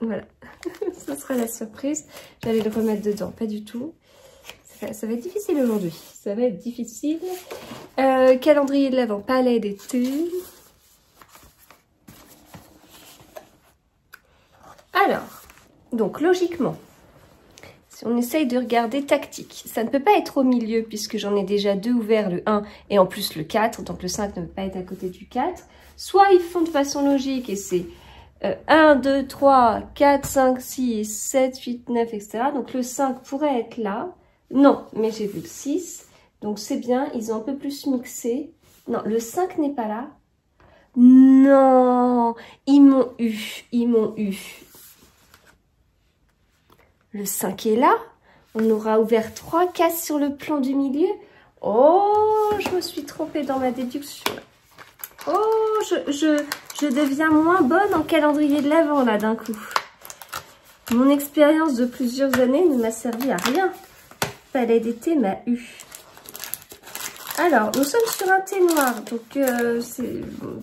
Voilà. Ce sera la surprise. J'allais le remettre dedans. Pas du tout. Ça, va être difficile aujourd'hui. Ça va être difficile. Euh, calendrier de l'avant, palais d'été. Alors, donc logiquement, si on essaye de regarder tactique, ça ne peut pas être au milieu puisque j'en ai déjà deux ouverts, le 1 et en plus le 4, donc le 5 ne peut pas être à côté du 4. Soit ils font de façon logique et c'est 1, 2, 3, 4, 5, 6, 7, 8, 9, etc. Donc le 5 pourrait être là. Non, mais j'ai vu le 6. Donc c'est bien, ils ont un peu plus mixé. Non, le 5 n'est pas là. Non, ils m'ont eu, ils m'ont eu. Le 5 est là. On aura ouvert trois cases sur le plan du milieu. Oh, je me suis trompée dans ma déduction. Oh, je, je, je deviens moins bonne en calendrier de l'Avent, là, d'un coup. Mon expérience de plusieurs années ne m'a servi à rien. Palais d'été m'a eu. Alors, nous sommes sur un thé noir, donc, euh,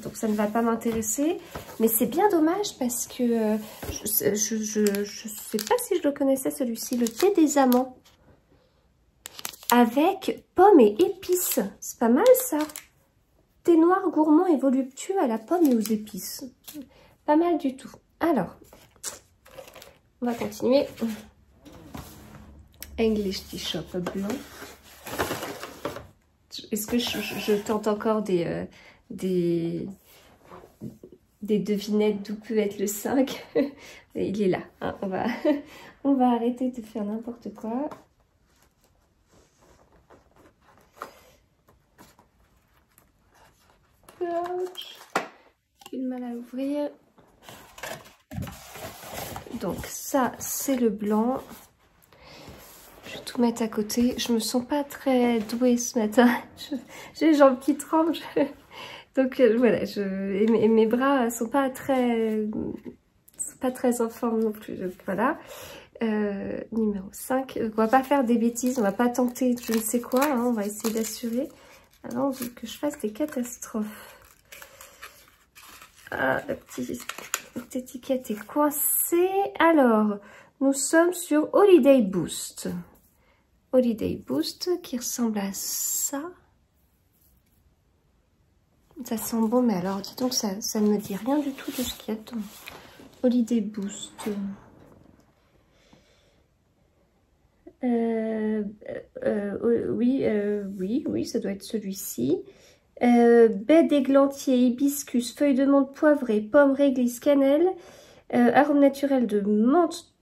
donc ça ne va pas m'intéresser. Mais c'est bien dommage parce que euh, je ne sais pas si je le connaissais celui-ci, le thé des amants. Avec pommes et épices. C'est pas mal ça. Thé noir gourmand et voluptueux à la pomme et aux épices? Pas mal du tout. Alors, on va continuer. English Tea Shop blanc. Est-ce que je, tente encore des, euh, des, des devinettes d'où peut être le 5 Il est là. Hein. on, va, on va arrêter de faire n'importe quoi. J'ai du mal à l'ouvrir. Donc ça, c'est le blanc. Je vais tout mettre à côté. Je me sens pas très douée ce matin. J'ai les jambes qui tremblent. Donc euh, voilà, et mes, bras sont pas très, sont pas très en forme non plus. voilà. Euh, numéro 5. On va pas faire des bêtises, on va pas tenter je ne sais quoi. Hein. on va essayer d'assurer avant que je fasse des catastrophes. Ah, la petite, étiquette est coincée. Alors, nous sommes sur Holiday Boost. Holiday Boost qui ressemble à ça. Ça sent bon, mais alors, dis donc, ça, ça ne me dit rien du tout de ce qu'il y a dedans. Holiday Boost. Euh, euh, oui, euh, oui, oui, ça doit être celui-ci. baie d'églantier, hibiscus, feuilles de menthe poivrée, pomme, réglisse, cannelle, arôme naturel de menthe,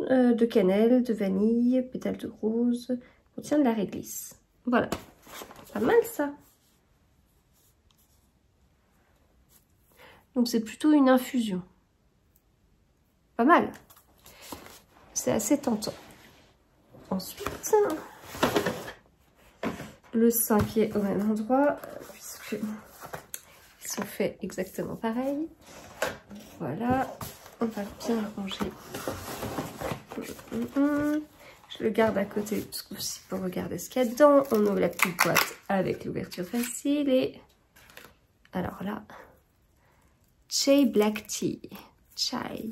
de cannelle, de vanille, pétales de rose, contient de la réglisse. Voilà, pas mal ça. Donc c'est plutôt une infusion. Pas mal. C'est assez tentant. Ensuite, le 5 est au même endroit, puisque ils sont faits exactement pareil. Voilà, on va bien ranger. Je le garde à côté aussi pour regarder ce qu'il y a dedans. On ouvre la petite boîte avec l'ouverture facile et alors là, Chai Black Tea. Chai.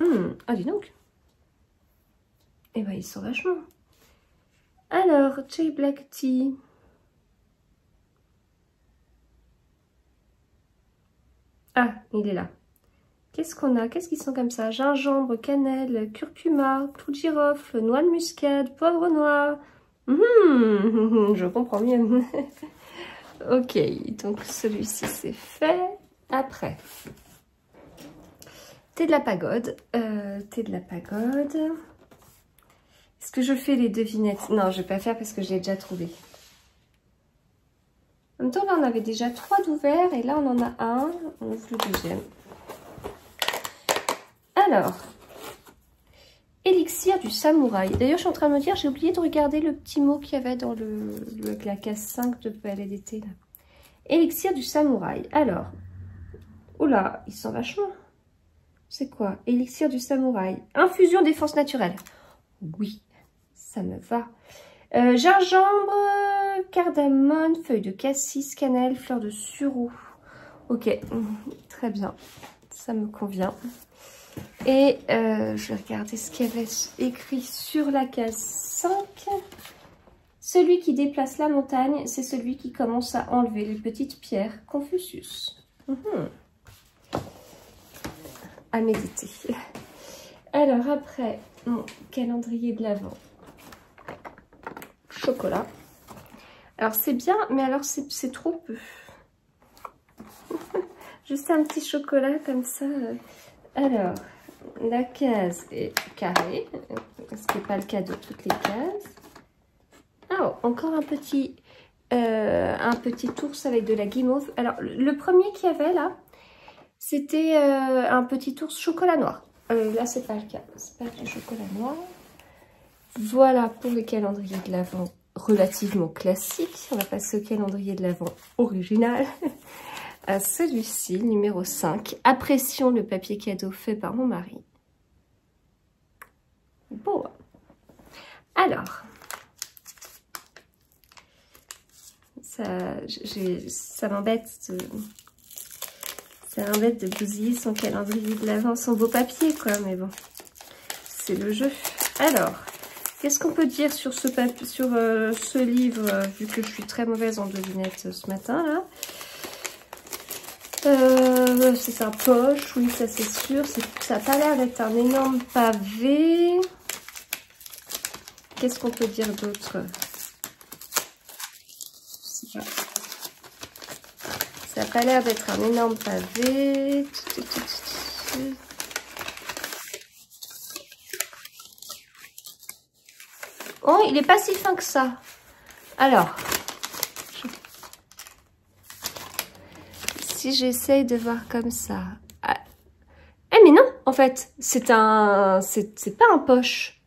Hum, ah dis donc. Eh ben, il sent vachement. Alors, Chai Black Tea. Ah, il est là. Qu'est-ce qu'on a? Qu'est-ce qui sent comme ça? Gingembre, cannelle, curcuma, clou de girofle, noix de muscade, poivre noir. Hum, je comprends mieux. ok, donc celui-ci c'est fait. Après, thé de la pagode. Euh, de la pagode. Est-ce que je fais les devinettes? Non, je vais pas faire parce que j'ai déjà trouvé. En même temps, là, on avait déjà trois d'ouverts et là, on en a un. On ouvre le deuxième. Alors, élixir du samouraï. D'ailleurs, je suis en train de me dire, j'ai oublié de regarder le petit mot qu'il y avait dans le, la case 5 de palais d'été. Élixir du samouraï. Alors, oula, il sent vachement. C'est quoi? Élixir du samouraï. Infusion défense naturelle. Oui, ça me va. Euh, gingembre, cardamone, feuille de cassis, cannelle, fleur de sureau. Ok, très bien. Ça me convient. Et euh, je vais regarder ce qu'il écrit sur la case 5. Celui qui déplace la montagne, c'est celui qui commence à enlever les petites pierres. Confucius. Mhm à méditer. Alors après, mon calendrier de l'Avent. Chocolat. Alors c'est bien, mais alors c'est trop peu. Juste un petit chocolat comme ça. Alors, la case est carrée, ce qui n'est pas le cas de toutes les cases. Ah, oh, encore un petit, euh, un petit ours avec de la guimauve. Alors, le premier qu'il y avait là, c'était euh, un petit ours chocolat noir. Euh, là, c'est pas le cas. C'est pas du chocolat noir. Voilà pour le calendrier de l'Avent relativement classique. On va passer au calendrier de l'Avent original. à celui-ci, numéro 5. Apprécions le papier cadeau fait par mon mari. Bon. Alors. Ça, ça m'embête c'est un bête de bousiller son calendrier de l'avant, son beau papier, quoi. Mais bon, c'est le jeu. Alors, qu'est-ce qu'on peut dire sur ce, sur, euh, ce livre, euh, vu que je suis très mauvaise en devinettes ce matin, là? Euh, c'est un poche, oui, ça c'est sûr. Ça n'a pas l'air d'être un énorme pavé. Qu'est-ce qu'on peut dire d'autre? Ça n'a pas l'air d'être un énorme pavé. Oh, il n'est pas si fin que ça. Alors, si j'essaye de voir comme ça... Ah. Eh mais non, en fait, c'est un... C'est pas un poche.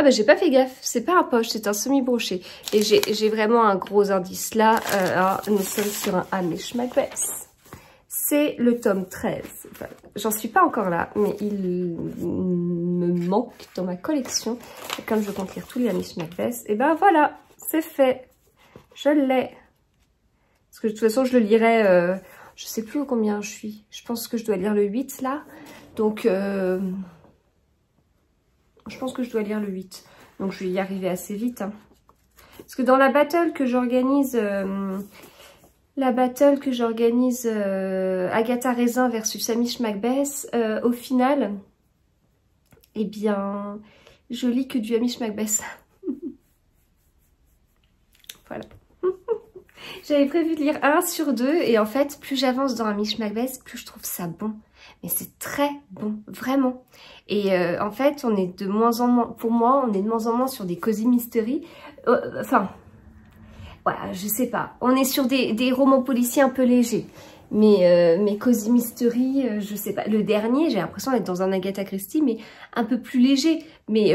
Ah bah j'ai pas fait gaffe, c'est pas un poche, c'est un semi-broché. Et j'ai vraiment un gros indice là. Euh, nous sommes sur un Amish Macbeth. C'est le tome 13. J'en suis pas encore là, mais il me manque dans ma collection. Et comme je compte lire tous les Amish Macbeth, et ben voilà, c'est fait. Je l'ai. Parce que de toute façon, je le lirai... Euh, je sais plus combien je suis. Je pense que je dois lire le 8 là. Donc... Euh, je pense que je dois lire le 8. Donc je vais y arriver assez vite. Hein. Parce que dans la battle que j'organise... Euh, la battle que j'organise euh, Agatha Raisin versus Amish Macbeth, euh, au final, eh bien, je lis que du Amish Macbeth. voilà. J'avais prévu de lire un sur deux et en fait, plus j'avance dans Amish Macbeth, plus je trouve ça bon mais c'est très bon, vraiment. Et euh, en fait, on est de moins en moins, pour moi, on est de moins en moins sur des cosy mystery. Euh, enfin, voilà, je sais pas. On est sur des, romans policiers un peu légers. Mais, euh, mais Cozy euh, je sais pas. Le dernier, j'ai l'impression d'être dans un Agatha Christie, mais un peu plus léger. Mais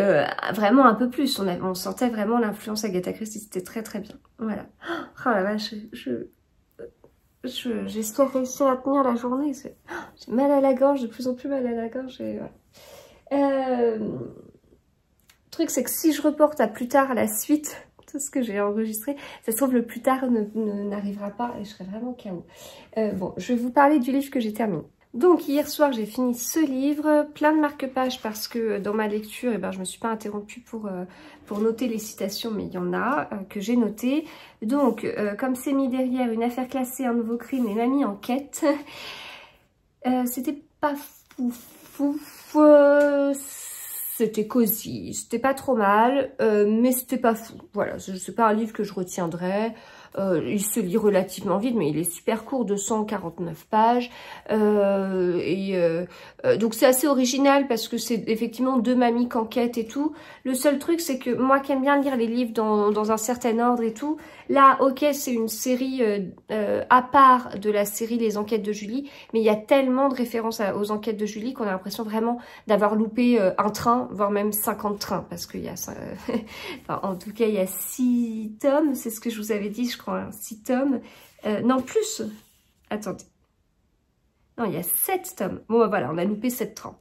vraiment un peu plus. On, on sentait vraiment l'influence Agatha Christie. C'était très très bien. Voilà. Oh la vache, je, J'espère réussir à tenir la journée. J'ai mal à la gorge, de plus en plus mal à la gorge. Et, euh, le truc, c'est que si je reporte à plus tard la suite tout ce que j'ai enregistré, ça se trouve le plus tard n'arrivera pas et je serai vraiment KO. Euh, bon, je vais vous parler du livre que j'ai terminé. Donc hier soir j'ai fini ce livre, plein de marque-pages parce que dans ma lecture eh ben, je ne me suis pas interrompue pour, euh, pour noter les citations mais il y en a euh, que j'ai notées. Donc euh, comme c'est mis derrière une affaire classée, un nouveau crime et mamie en quête, c'était pas fou fou, c'était cosy, c'était pas trop mal mais c'était pas fou. Voilà, c'est pas un livre que je retiendrai. Euh, il se lit relativement vite, mais il est super court, de 149 pages. Euh, et euh, donc c'est assez original parce que c'est effectivement deux mamies qu'enquête et tout. Le seul truc, c'est que moi qui aime bien lire les livres dans, dans un certain ordre et tout, là, ok, c'est une série à part de la série Les Enquêtes de Julie, mais il y a tellement de références aux Enquêtes de Julie qu'on a l'impression vraiment d'avoir loupé un train, voire même 50 trains, parce qu'il y a, enfin, en tout cas, il y a six tomes, c'est ce que je vous avais dit, je crois 6 tomes. Euh, non, plus. Attendez. Non, il y a 7 tomes. Bon, bah, voilà, on a loupé 7 trains.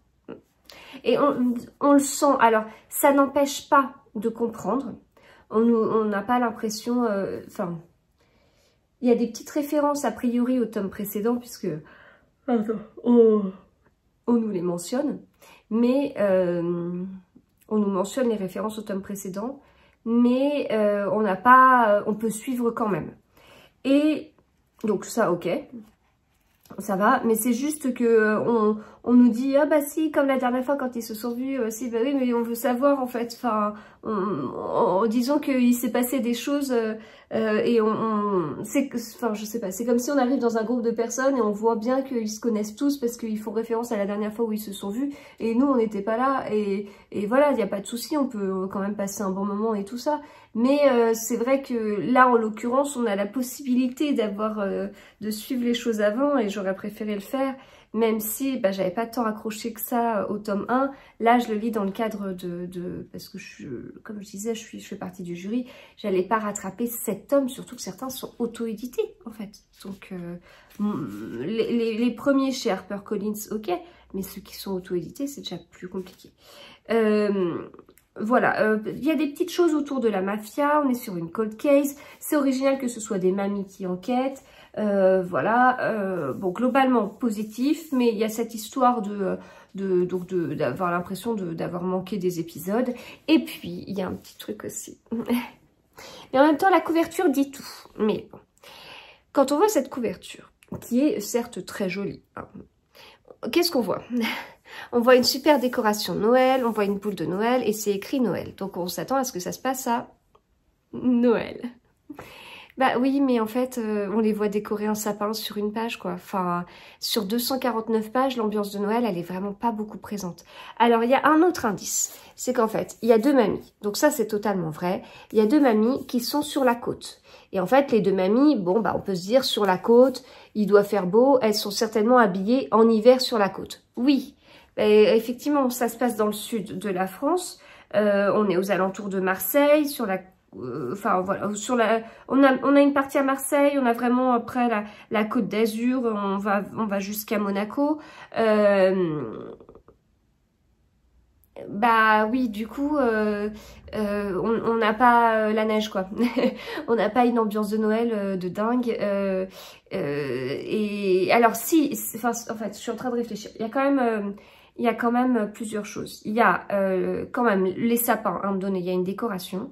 Et on, le sent. Alors, ça n'empêche pas de comprendre. On n'a pas l'impression... Euh, enfin, il y a des petites références a priori au tome précédent, puisque on, nous les mentionne. Mais euh, on nous mentionne les références au tome précédent mais euh, on n'a pas, on peut suivre quand même. Et donc ça, ok, ça va, mais c'est juste que euh, on, on, nous dit ah bah si comme la dernière fois quand ils se sont vus, euh, si bah oui mais on veut savoir en fait, enfin en disant qu'il s'est passé des choses euh, euh et on, on c'est enfin je sais pas, c'est comme si on arrive dans un groupe de personnes et on voit bien qu'ils se connaissent tous parce qu'ils font référence à la dernière fois où ils se sont vus. Et nous on n'était pas là. Et, et voilà il n'y a pas de souci, on peut quand même passer un bon moment et tout ça. Mais euh, c'est vrai que là, en l'occurrence, on a la possibilité d'avoir euh, de suivre les choses avant et j'aurais préféré le faire, même si bah, j'avais pas tant accroché que ça euh, au tome 1. Là, je le lis dans le cadre de... parce que, je, comme je disais, je, suis, je fais partie du jury. J'allais pas rattraper 7 tomes, surtout que certains sont auto-édités, en fait. Donc, les, les, premiers chez HarperCollins, ok, mais ceux qui sont auto-édités, c'est déjà plus compliqué. Euh, voilà, euh, il y a des petites choses autour de la mafia, on est sur une cold case, c'est original que ce soit des mamies qui enquêtent, euh, voilà, euh, bon globalement positif, mais il y a cette histoire de de donc d'avoir l'impression d'avoir manqué des épisodes, et puis il y a un petit truc aussi, mais en même temps la couverture dit tout, mais bon, quand on voit cette couverture, qui est certes très jolie, hein, qu'est-ce qu'on voit? On voit une super décoration Noël, on voit une boule de Noël et c'est écrit Noël. Donc on s'attend à ce que ça se passe à Noël. Bah oui, mais en fait, euh, on les voit décorer un sapin sur une page, quoi. Enfin, sur 249 pages, l'ambiance de Noël, elle est vraiment pas beaucoup présente. Alors, il y a un autre indice, c'est qu'en fait, il y a deux mamies. Donc ça, c'est totalement vrai. Il y a deux mamies qui sont sur la côte. Et en fait, les deux mamies, bon, bah, on peut se dire, sur la côte, il doit faire beau, elles sont certainement habillées en hiver sur la côte. Oui, effectivement, ça se passe dans le sud de la France. Euh, on est aux alentours de Marseille, sur la enfin voilà, sur la, on a, on a une partie à Marseille, on a vraiment après la, la côte d'Azur, on va, on va jusqu'à Monaco. Euh, bah oui, du coup, euh, on n'a pas la neige quoi. on n'a pas une ambiance de Noël de dingue. et alors si, enfin en fait, je suis en train de réfléchir. Il y a quand même il y a quand même plusieurs choses. Il y a quand même les sapins à me donner, il y a une décoration.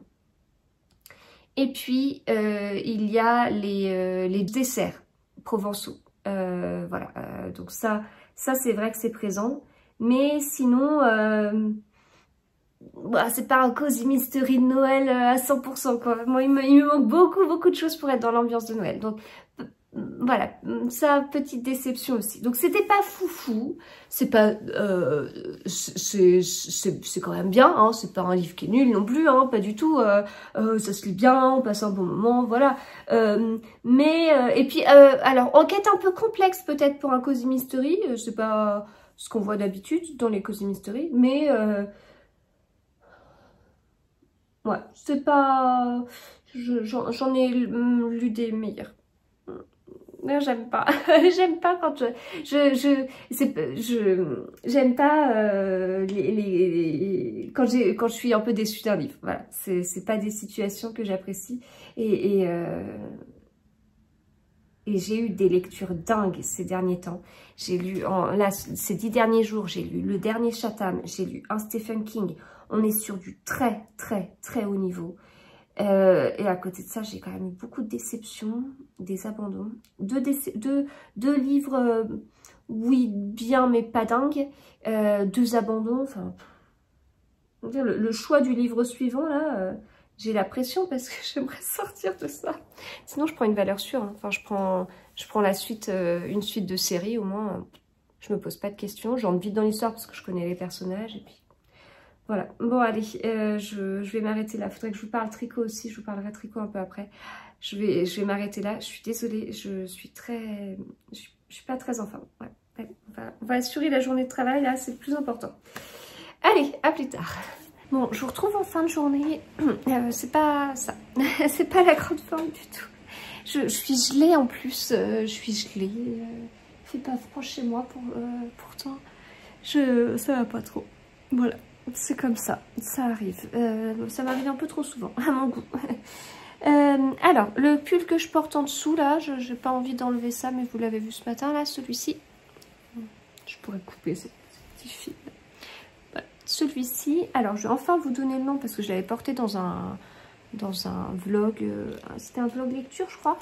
Et puis, euh, il y a les, euh, les desserts provençaux. Euh, voilà, donc ça, ça c'est vrai que c'est présent. Mais sinon, bah, c'est pas un cosy mystery de Noël à 100%. Quoi. Moi, il me, il me manque beaucoup, beaucoup de choses pour être dans l'ambiance de Noël. Donc, voilà, ça, petite déception aussi. Donc, c'était pas foufou, c'est pas, euh, c'est quand même bien, hein, c'est pas un livre qui est nul non plus, hein, pas du tout, euh, euh, ça se lit bien, on passe un bon moment, voilà. Euh, mais, et puis, alors, enquête un peu complexe peut-être pour un Cozy Mystery, c'est pas ce qu'on voit d'habitude dans les Cozy Mystery, mais, ouais, c'est pas, j'en ai lu des meilleurs j'aime pas. j'aime pas quand je... Je... Je... je j'aime pas euh, les, les, quand, j'ai, quand je suis un peu déçue d'un livre. Voilà. C'est, c'est pas des situations que j'apprécie. Et... et euh, j'ai eu des lectures dingues ces derniers temps. J'ai lu, en, là, ces dix derniers jours, j'ai lu Le Dernier Chatham, j'ai lu un Stephen King. On est sur du très, très, très haut niveau. Euh, et à côté de ça, j'ai quand même eu beaucoup de déceptions, des abandons. Deux, deux, livres, euh, oui, bien, mais pas dingue. Euh, deux abandons, enfin... Le, choix du livre suivant, là, j'ai la pression parce que j'aimerais sortir de ça. Sinon, je prends une valeur sûre. Hein. Enfin, je prends, je prends la suite, une suite de séries, au moins, je me pose pas de questions. J'entre vite dans l'histoire parce que je connais les personnages, et puis voilà, bon allez, euh, je, vais m'arrêter là. Faudrait que je vous parle tricot aussi, je vous parlerai tricot un peu après. Je vais, je vais m'arrêter là, je suis désolée, je suis très... Je, suis pas très en forme. on, va, assurer la journée de travail, là, c'est le plus important. Allez, à plus tard. Bon, je vous retrouve en fin de journée. Euh, c'est pas ça, c'est pas la grande forme du tout. Je, suis gelée en plus, euh, je suis gelée. il fait pas froid chez moi pour, pourtant. Je, ça va pas trop. Voilà c'est comme ça, ça arrive. Euh, ça m'arrive un peu trop souvent, à mon goût. Euh, alors, le pull que je porte en dessous, là, je n'ai pas envie d'enlever ça, mais vous l'avez vu ce matin, là, celui-ci. Je pourrais couper ce petit fil. Celui-ci, alors je vais enfin vous donner le nom, parce que je l'avais porté dans un, dans un vlog, euh, c'était un vlog lecture, je crois.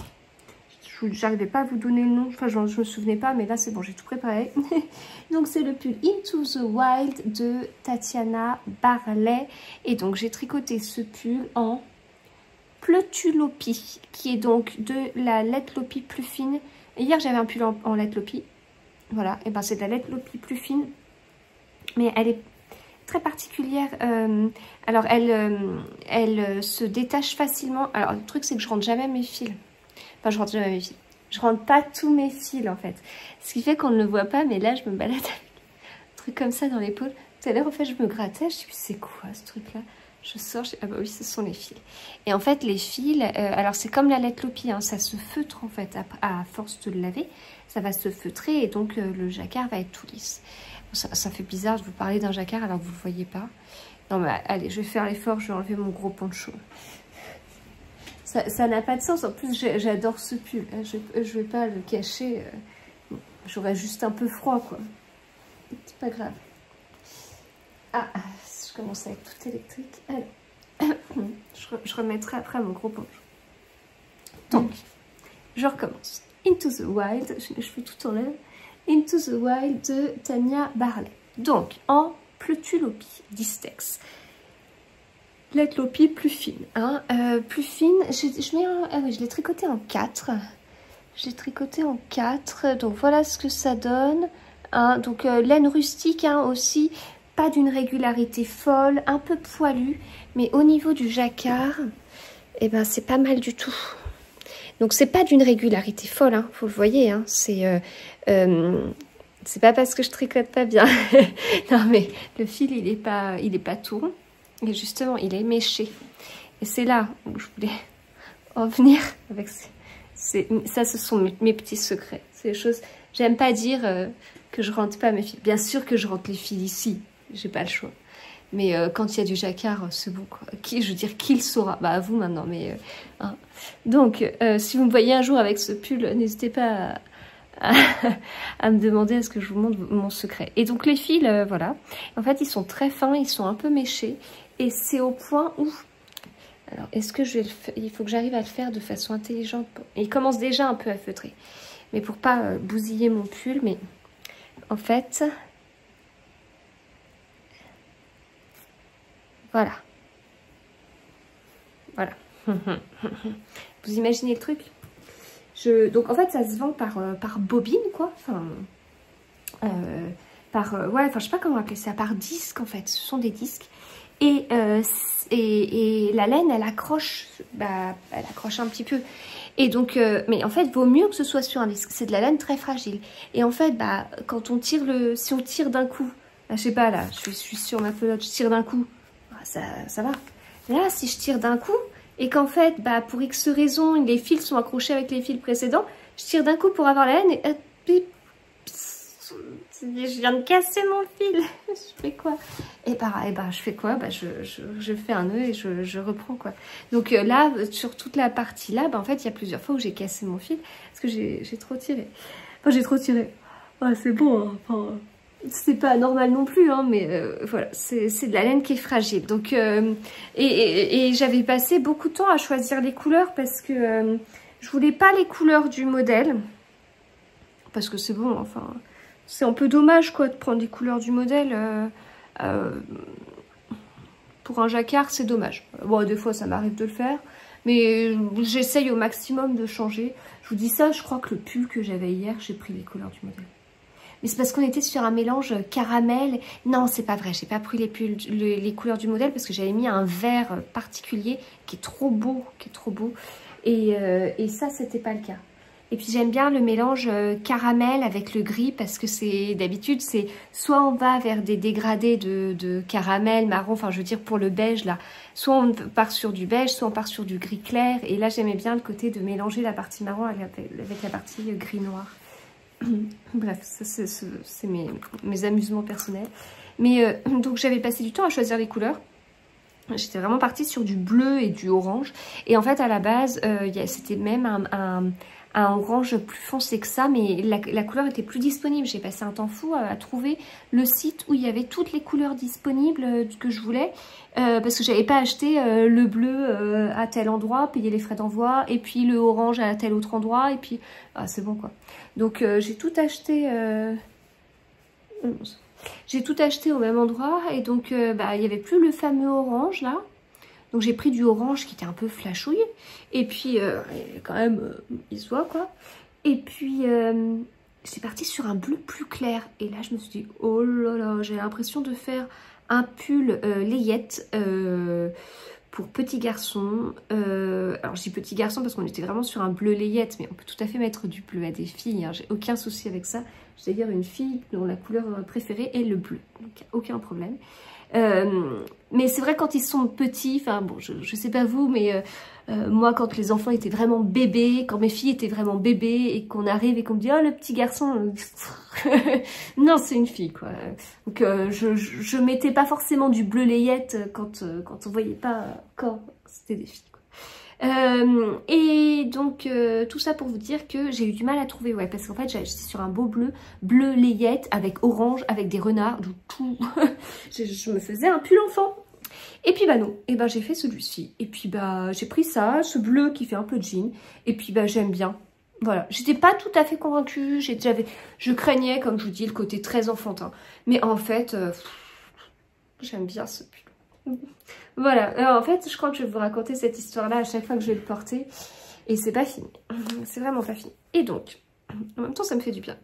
J'arrivais pas à vous donner le nom, enfin je me souvenais pas, mais là c'est bon, j'ai tout préparé. donc c'est le pull Into the Wild de Tatiana Barley. Et donc j'ai tricoté ce pull en Pleutulopie, qui est donc de la Letlopi plus fine. hier j'avais un pull en, en voilà, et ben c'est de la Letlopi plus fine, mais elle est très particulière. Euh, alors elle, euh, elle se détache facilement. Alors le truc c'est que je rentre jamais mes fils. Enfin, je rentre jamais mes fils. Je rentre pas tous mes fils, en fait. Ce qui fait qu'on ne le voit pas, mais là, je me balade avec un truc comme ça dans l'épaule. Tout à l'heure, en fait, je me grattais. Je me suis c'est quoi ce truc-là? Je sors, je... ah bah oui, ce sont les fils. Et en fait, les fils, euh, alors c'est comme la lettre hein, ça se feutre en fait, à, force de le laver, ça va se feutrer et donc euh, le jacquard va être tout lisse. ça, fait bizarre de vous parler d'un jacquard alors que vous ne le voyez pas. Non mais allez, je vais faire l'effort, je vais enlever mon gros poncho. Ça n'a pas de sens. En plus, j'adore ce pull. Hein. Je ne vais pas le cacher. Euh, j'aurais juste un peu froid, quoi. C'est pas grave. Ah, je commence être toute électrique. Alors, je, remettrai après mon gros poncho. Donc, je recommence. Into the Wild, je cheveux tout en l'air. Into the Wild de Tania Barley. Donc, en Pleutulopie, Distex. Lettre Lopi plus fine. Hein, euh, plus fine, je, mets ah oui, je l'ai tricoté en 4. J'ai tricoté en 4. Donc voilà ce que ça donne. Hein, donc euh, laine rustique hein, aussi, pas d'une régularité folle, un peu poilu. Mais au niveau du jacquard, eh ben, c'est pas mal du tout. Donc c'est pas d'une régularité folle, hein, vous le voyez. Hein, c'est euh, c'est pas parce que je tricote pas bien. non mais le fil il est pas tourne. Et justement, il est méché. Et c'est là où je voulais en venir avec ces, ça, ce sont mes, petits secrets. Les choses. J'aime pas dire euh, que je rentre pas mes fils. Bien sûr que je rentre les fils ici. J'ai pas le choix. Mais euh, quand il y a du jacquard, c'est bon. Qui, je veux dire, qui le saura? Bah, à vous maintenant. Mais, euh, hein. Donc, si vous me voyez un jour avec ce pull, n'hésitez pas à, à, me demander est-ce que je vous montre mon secret. Et donc, les fils, voilà. En fait, ils sont très fins, ils sont un peu méchés. Et c'est au point où... Alors, est-ce que je vais le faire Il faut que j'arrive à le faire de façon intelligente. Il commence déjà un peu à feutrer. Mais pour pas euh, bousiller mon pull, mais en fait... Voilà. Voilà. Vous imaginez le truc? Je, Donc en fait ça se vend par, euh, par bobine quoi. Enfin, euh, par, ouais, enfin je sais pas comment appeler ça, par disque en fait. Ce sont des disques. Euh, et, la laine, elle accroche, bah, elle accroche un petit peu. Et donc, euh, mais en fait, vaut mieux que ce soit sur un disque. C'est de la laine très fragile. Et en fait, bah, quand on tire le, si on tire d'un coup, bah, je sais pas là, je suis, sur ma pelote, je tire d'un coup, bah, ça, ça va. Là, si je tire d'un coup et qu'en fait, bah, pour X raison, les fils sont accrochés avec les fils précédents, je tire d'un coup pour avoir la laine et euh, je viens de casser mon fil, je fais quoi? Et bah, et bah, je fais quoi? Bah, je, je, fais un nœud et je, je reprends quoi. Donc euh, là, sur toute la partie là, bah, en fait, il y a plusieurs fois où j'ai cassé mon fil parce que j'ai trop tiré. Enfin, j'ai trop tiré. c'est bon, hein. enfin, c'est pas normal non plus, hein, mais euh, voilà, c'est de la laine qui est fragile. Donc, euh, et, et, j'avais passé beaucoup de temps à choisir les couleurs parce que je voulais pas les couleurs du modèle. Parce que c'est bon, enfin, c'est un peu dommage quoi de prendre les couleurs du modèle. Euh, euh, pour un jacquard, c'est dommage. Bon, des fois, ça m'arrive de le faire. Mais j'essaye au maximum de changer. Je vous dis ça, je crois que le pull que j'avais hier, j'ai pris les couleurs du modèle. Mais c'est parce qu'on était sur un mélange caramel. Non, c'est pas vrai. J'ai pas pris les, couleurs du modèle parce que j'avais mis un vert particulier qui est trop beau, qui est trop beau. Et, euh, et ça, c'était pas le cas. Et puis j'aime bien le mélange euh, caramel avec le gris parce que c'est d'habitude c'est soit on va vers des dégradés de, caramel, marron, enfin je veux dire pour le beige là, soit on part sur du beige, soit on part sur du gris clair. Et là j'aimais bien le côté de mélanger la partie marron avec la partie euh, gris noir. Bref, c'est mes, amusements personnels. Mais euh, donc j'avais passé du temps à choisir les couleurs. J'étais vraiment partie sur du bleu et du orange. Et en fait, à la base, c'était même un orange plus foncé que ça, mais la, couleur était plus disponible. J'ai passé un temps fou à, trouver le site où il y avait toutes les couleurs disponibles euh, que je voulais, euh, parce que j'avais pas acheté euh, le bleu à tel endroit, payer les frais d'envoi, et puis le orange à tel autre endroit, et puis ah, c'est bon quoi. Donc j'ai tout acheté. J'ai tout acheté au même endroit et donc bah, il n'y avait plus le fameux orange là donc j'ai pris du orange qui était un peu flashouille. Et puis, euh, quand même, euh, il se voit quoi. Et puis, euh, c'est parti sur un bleu plus clair. Et là, je me suis dit, oh là là, j'ai l'impression de faire un pull layette pour petit garçon. alors je dis petit garçon parce qu'on était vraiment sur un bleu layette, mais on peut tout à fait mettre du bleu à des filles. Hein. J'ai aucun souci avec ça. D'ailleurs une fille dont la couleur préférée est le bleu. Donc aucun problème. Euh, mais c'est vrai quand ils sont petits, enfin bon, je, je sais pas vous, mais euh, euh, moi quand les enfants étaient vraiment bébés, quand mes filles étaient vraiment bébés et qu'on arrive et qu'on me dit oh le petit garçon, non c'est une fille quoi. Donc je, je, mettais pas forcément du bleu layette quand quand on voyait pas quand c'était des filles. Euh, et donc euh, tout ça pour vous dire que j'ai eu du mal à trouver, ouais, parce qu'en fait j'étais sur un beau bleu, bleu layette avec orange, avec des renards, donc tout. je, me faisais un pull enfant. Et puis bah non, et bah j'ai fait celui-ci. Et puis bah j'ai pris ça, ce bleu qui fait un peu jean. Et puis bah j'aime bien. Voilà, j'étais pas tout à fait convaincue, j'avais, je craignais, comme je vous dis, le côté très enfantin. Mais en fait, euh, j'aime bien ce pull. Voilà, Alors, en fait, je crois que je vais vous raconter cette histoire-là à chaque fois que je vais le porter. Et c'est pas fini. C'est vraiment pas fini. Et donc, en même temps, ça me fait du bien.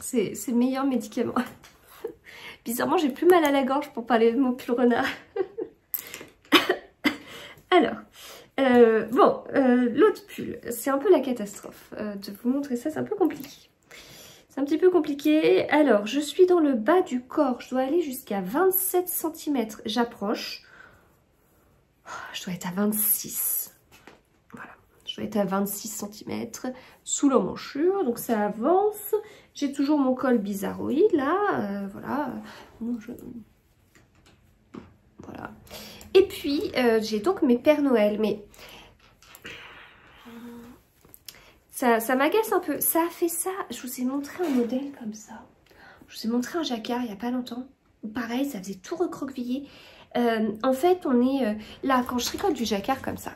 C'est le meilleur médicament. Bizarrement, j'ai plus mal à la gorge pour parler de mon pull renard. Alors, euh, bon, euh, l'autre pull, c'est un peu la catastrophe. Euh, de vous montrer ça, c'est un peu compliqué. C'est un petit peu compliqué. Alors, je suis dans le bas du corps. Je dois aller jusqu'à 27 cm. J'approche. Oh, je dois être à 26. Voilà. Je dois être à 26 cm sous l'emmanchure. Donc, ça avance. J'ai toujours mon col bizarroïde, là. voilà. Voilà. Et puis, euh, j'ai donc mes Pères Noël. Mais ça, m'agace un peu. Ça a fait ça. Je vous ai montré un modèle comme ça. Je vous ai montré un jacquard il n'y a pas longtemps. Pareil, ça faisait tout recroquevillé. Euh, en fait, on est euh, là, quand je tricote du jacquard comme ça,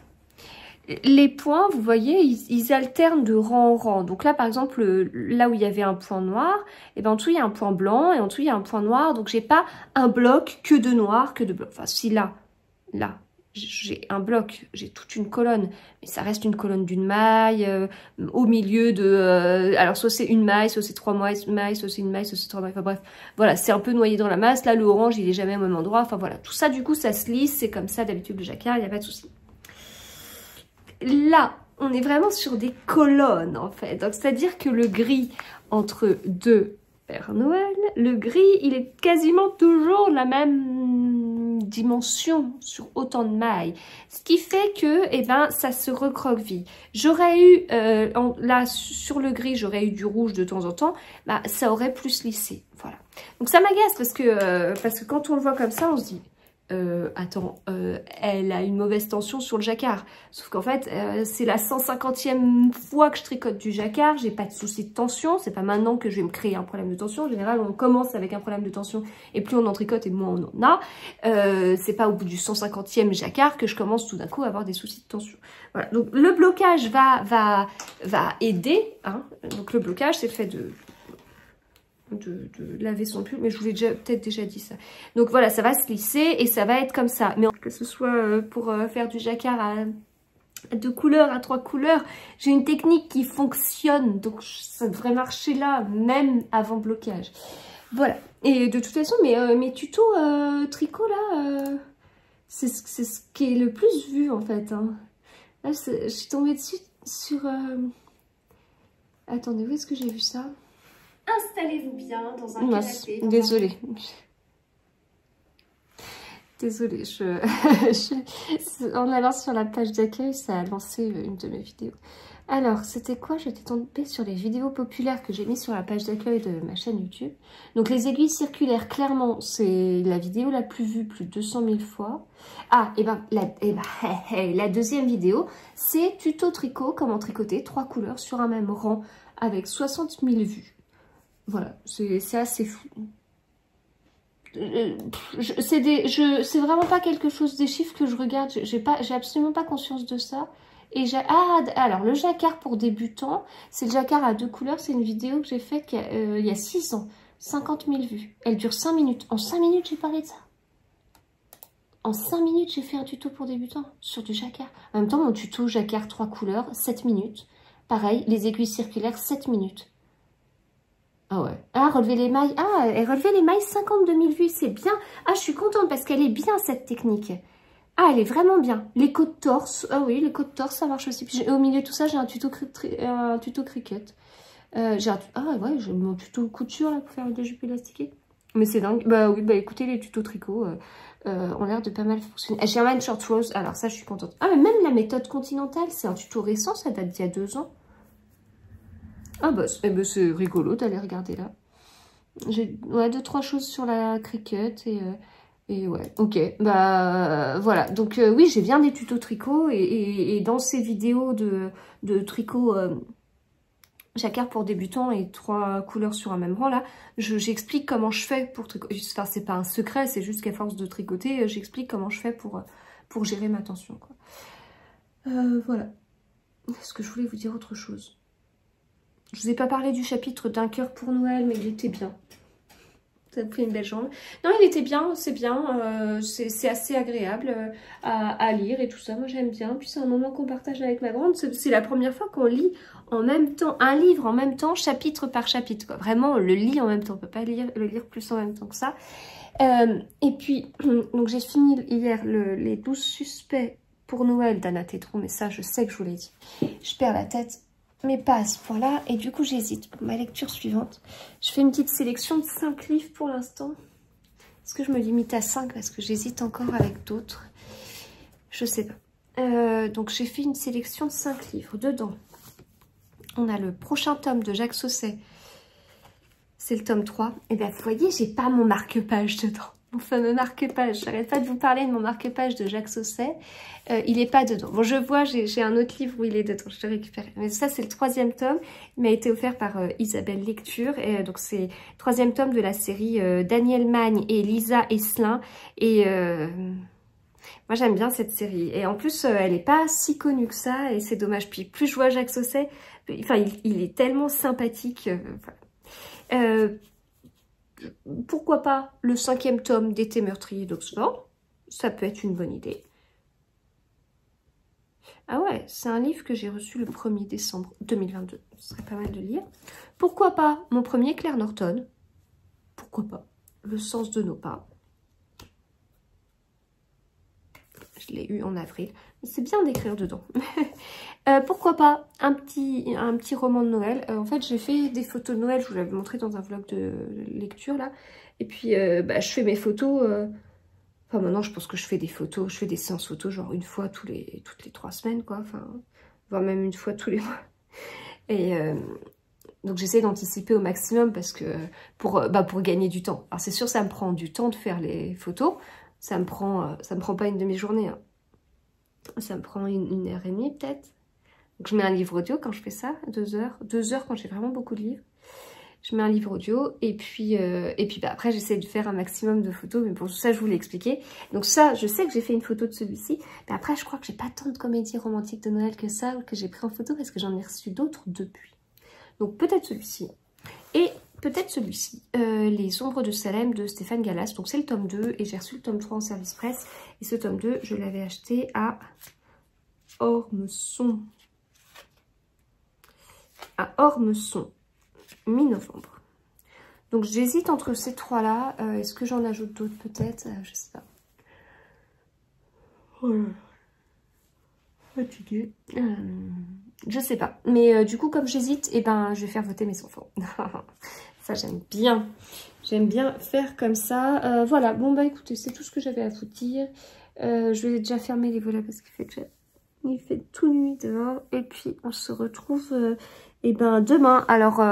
les points, vous voyez, ils, alternent de rang en rang. Donc là, par exemple, là où il y avait un point noir, et eh ben en dessous, il y a un point blanc, et en dessous, il y a un point noir. Donc, j'ai pas un bloc que de noir, que de blanc. Enfin, si là, là, j'ai un bloc, j'ai toute une colonne, mais ça reste une colonne d'une maille, euh, au milieu de... Euh, alors soit c'est une maille, soit c'est trois mailles, soit c'est une maille, soit c'est trois mailles, enfin bref. Voilà, c'est un peu noyé dans la masse. Là, le orange, il est jamais au même endroit. Enfin voilà, tout ça, du coup, ça se lisse, c'est comme ça d'habitude le jacquard, il n'y a pas de souci. Là, on est vraiment sur des colonnes en fait. Donc c'est-à-dire que le gris entre deux Père Noël, le gris, il est quasiment toujours la même dimension sur autant de mailles. Ce qui fait que, eh ben, ça se recroqueville. J'aurais eu, euh, là, sur le gris, j'aurais eu du rouge de temps en temps, bah, ça aurait plus lissé. Voilà. Donc ça m'agace parce que, euh, parce que quand on le voit comme ça, on se dit, euh, attends, euh, elle a une mauvaise tension sur le jacquard. Sauf qu'en fait, euh, c'est la 150e fois que je tricote du jacquard, j'ai pas de souci de tension, c'est pas maintenant que je vais me créer un problème de tension. En général, on commence avec un problème de tension et plus on en tricote et moins on en a. c'est pas au bout du 150e jacquard que je commence tout d'un coup à avoir des soucis de tension. Voilà, donc le blocage va, va, va aider. Hein. Donc le blocage, c'est le fait de de, laver son pull, mais je vous l'ai peut-être déjà dit ça. Donc voilà, ça va se lisser et ça va être comme ça. Mais que ce soit euh, pour euh, faire du jacquard à deux couleurs, à trois couleurs, j'ai une technique qui fonctionne, donc ça devrait marcher là, même avant blocage. Voilà, et de toute façon, mes, euh, mes tutos tricot là, c'est ce qui est le plus vu en fait. Hein. Là, je suis tombée dessus sur... Attendez, où est-ce que j'ai vu ça? Installez-vous bien dans un canapé. Désolée. Désolée, je, en allant sur la page d'accueil, ça a lancé une de mes vidéos. Alors, c'était quoi? J'étais tombée sur les vidéos populaires que j'ai mis sur la page d'accueil de ma chaîne YouTube. Donc, les aiguilles circulaires, clairement, c'est la vidéo la plus vue, plus de 200 000 fois. Ah, et ben, la, et ben, la deuxième vidéo, c'est tuto tricot, comment tricoter trois couleurs sur un même rang avec 60 000 vues. Voilà, c'est assez fou. Euh, c'est vraiment pas quelque chose des chiffres que je regarde. J'ai absolument pas conscience de ça. Et ah alors le jacquard pour débutants, c'est le jacquard à deux couleurs. C'est une vidéo que j'ai faite il, y a 6 euh, ans, 50 000 vues. Elle dure 5 minutes. En 5 minutes, j'ai parlé de ça. En 5 minutes, j'ai fait un tuto pour débutants sur du jacquard. En même temps, mon tuto jacquard 3 couleurs, 7 minutes. Pareil, les aiguilles circulaires, 7 minutes. Ah ouais. Ah, relever les mailles. Ah, et relever les mailles, 52 000 vues, c'est bien. Ah, je suis contente parce qu'elle est bien, cette technique. Ah, elle est vraiment bien. Les côtes torse. Ah oui, les côtes torse, ça marche aussi. Au milieu de tout ça, j'ai un tuto, un tuto cricket. Euh, Ah ouais, j'ai mon tuto couture là pour faire des jupes élastiquées. Mais c'est dingue. Bah oui, bah écoutez, les tutos tricot euh, euh, ont l'air de pas mal fonctionner. J'ai un short rose. Alors ça, je suis contente. Ah, mais même la méthode continentale, c'est un tuto récent, ça date d'il y a deux ans. Ah bah eh ben, c'est rigolo d'aller regarder là. J'ai ouais, deux, trois choses sur la cricket et, euh, et ouais, ok. Bah voilà, donc euh, oui, j'ai bien des tutos tricot et, dans ces vidéos de, de tricot euh, jacquard pour débutants et trois couleurs sur un même rang là, j'explique comment je fais pour tricoter. Enfin, c'est pas un secret, c'est juste qu'à force de tricoter, j'explique comment je fais pour, pour gérer ma tension. Quoi. voilà. Est-ce que je voulais vous dire autre chose? Je vous ai pas parlé du chapitre d'un cœur pour Noël, mais il était bien. Ça a pris une belle jambe. Non, il était bien, c'est bien. Euh, c'est assez agréable euh, à, lire et tout ça. Moi, j'aime bien. Puis c'est un moment qu'on partage avec ma grande. C'est la première fois qu'on lit en même temps, un livre en même temps, chapitre par chapitre. Vraiment, on le lit en même temps. On peut pas le lire plus en même temps que ça. Euh, et puis, donc j'ai fini hier les 12 suspects pour Noël d'Anna Tétro. Mais ça, je sais que je vous l'ai dit. Je perds la tête mais pas à ce point-là. Et du coup, j'hésite pour ma lecture suivante. Je fais une petite sélection de 5 livres pour l'instant. Est-ce que je me limite à 5 parce que j'hésite encore avec d'autres? Je sais pas. Euh, donc, j'ai fait une sélection de 5 livres. Dedans, on a le prochain tome de Jacques Sausset. C'est le tome 3. Et bien, vous voyez, j'ai pas mon marque-page dedans mon fameux marque-page. J'arrête pas de vous parler de mon marque-page de Jacques Sausset. Euh, il n'est pas dedans. Bon, je vois, j'ai un autre livre où il est dedans. Je l'ai récupéré. Mais ça, c'est le troisième tome. Il m'a été offert par euh, Isabelle Lecture. Et, euh, donc, c'est le troisième tome de la série Daniel Magne et Lisa Esselin. Et moi, j'aime bien cette série. Et en plus, elle n'est pas si connue que ça. Et c'est dommage. Puis, plus je vois Jacques Sausset, enfin, il, est tellement sympathique. Pourquoi pas le cinquième tome d'été meurtrier d'Oxford Ça peut être une bonne idée. Ah ouais, c'est un livre que j'ai reçu le 1er décembre 2022. Ce serait pas mal de lire. Pourquoi pas mon premier Claire Norton? Pourquoi pas? Le sens de nos pas. Je l'ai eu en avril. C'est bien d'écrire dedans. Euh, pourquoi pas un petit, un petit roman de Noël. Euh, en fait, j'ai fait des photos de Noël. Je vous l'avais montré dans un vlog de lecture, là. Et puis, euh, bah, je fais mes photos... Enfin, maintenant, je pense que je fais des photos. Je fais des séances photos, genre une fois tous les, toutes les trois semaines, quoi. Enfin, voire même une fois tous les mois. Et... Donc j'essaie d'anticiper au maximum parce que pour, bah, pour gagner du temps. Alors c'est sûr ça me prend du temps de faire les photos. Ça me prend, ça me prend pas une demi-journée. Hein. Ça me prend une, heure et demie peut-être. Donc je mets un livre audio quand je fais ça, deux heures. Deux heures quand j'ai vraiment beaucoup de livres. Je mets un livre audio et puis, euh, et puis bah, après j'essaie de faire un maximum de photos. Mais pour ça je vous l'ai expliqué. Donc ça, je sais que j'ai fait une photo de celui-ci. Mais après je crois que j'ai pas tant de comédies romantiques de Noël que ça que j'ai pris en photo parce que j'en ai reçu d'autres depuis. Donc peut-être celui-ci. Et peut-être celui-ci, euh, Les Ombres de Salem de Stéphane Gallas. Donc c'est le tome 2 et j'ai reçu le tome 3 en service presse. Et ce tome 2, je l'avais acheté à Ormesson. À Ormesson, mi-novembre. Donc j'hésite entre ces trois-là. Euh, est-ce que j'en ajoute d'autres peut-être? Euh, Je sais pas. Oh Fatiguée. je sais pas. Mais du coup, comme j'hésite, et eh ben, je vais faire voter mes enfants. Ça, j'aime bien. J'aime bien faire comme ça. Euh, voilà, bon bah écoutez, c'est tout ce que j'avais à vous dire. Euh, je vais déjà fermer les volets parce qu'il fait, que Il fait tout nuit dehors. Et puis, on se retrouve et euh, eh ben, demain. Alors,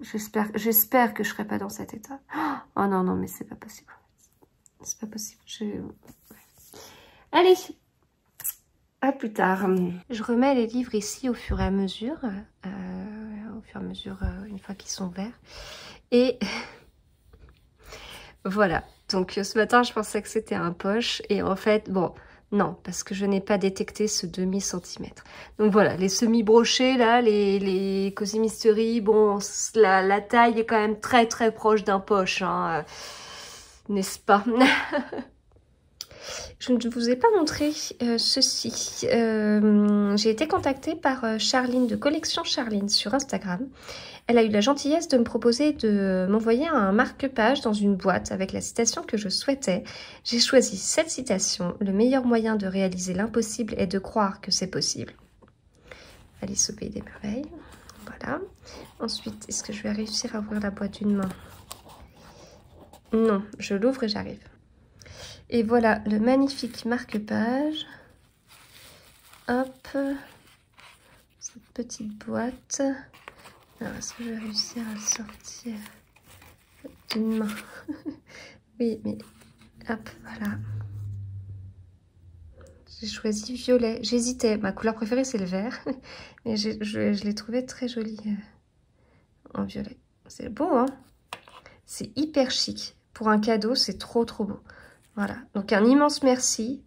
j'espère j'espère que je serai pas dans cet état. Oh non, non, mais c'est pas possible. C'est pas possible. Allez, à plus tard. Je remets les livres ici au fur et à mesure au fur et à mesure, euh, une fois qu'ils sont verts. Et voilà, donc ce matin, je pensais que c'était un poche. Et en fait, bon, non, parce que je n'ai pas détecté ce demi-centimètre. Donc voilà, les semi-brochés, là, les, les Cozy Mystery, bon, la, la, taille est quand même très très proche d'un poche, hein, euh, n'est-ce pas? Je ne vous ai pas montré euh, ceci. Euh, j'ai été contactée par euh, Charline de Collection Charline sur Instagram. Elle a eu la gentillesse de me proposer de m'envoyer un marque-page dans une boîte avec la citation que je souhaitais. J'ai choisi cette citation. Le meilleur moyen de réaliser l'impossible est de croire que c'est possible. Alice au des merveilles. Voilà. Ensuite, est-ce que je vais réussir à ouvrir la boîte d'une main? Non, je l'ouvre et j'arrive. Et voilà le magnifique marque-page. Hop. Cette petite boîte. Alors, est-ce que je vais réussir à le sortir d'une main Oui, mais hop, voilà. J'ai choisi violet. J'hésitais. Ma couleur préférée, c'est le vert. Mais je, je l'ai trouvé très joli euh, en violet. C'est beau, hein? C'est hyper chic. Pour un cadeau, c'est trop, trop beau. Voilà, donc un immense merci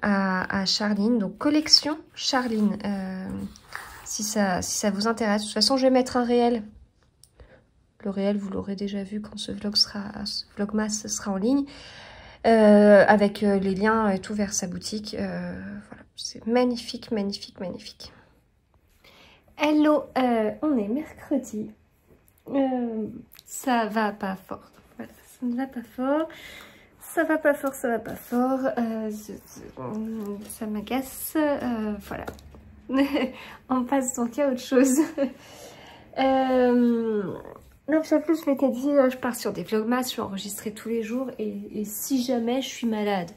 à, Charline. Donc collection Charline, euh, si, ça, vous intéresse. De toute façon, je vais mettre un réel Le réel, vous l'aurez déjà vu quand ce vlog sera, vlogmas sera en ligne. Euh, avec euh, les liens et tout vers sa boutique. Voilà, c'est magnifique, magnifique, magnifique. Hello, on est mercredi. ça va pas fort. Ça ne va pas fort. Ça va pas fort, ça va pas fort. ça m'agace. voilà. on passe donc à autre chose. Non, en plus, je m'étais dit, euh, je pars sur des vlogmas, je vais enregistrer tous les jours. Et, si jamais je suis malade.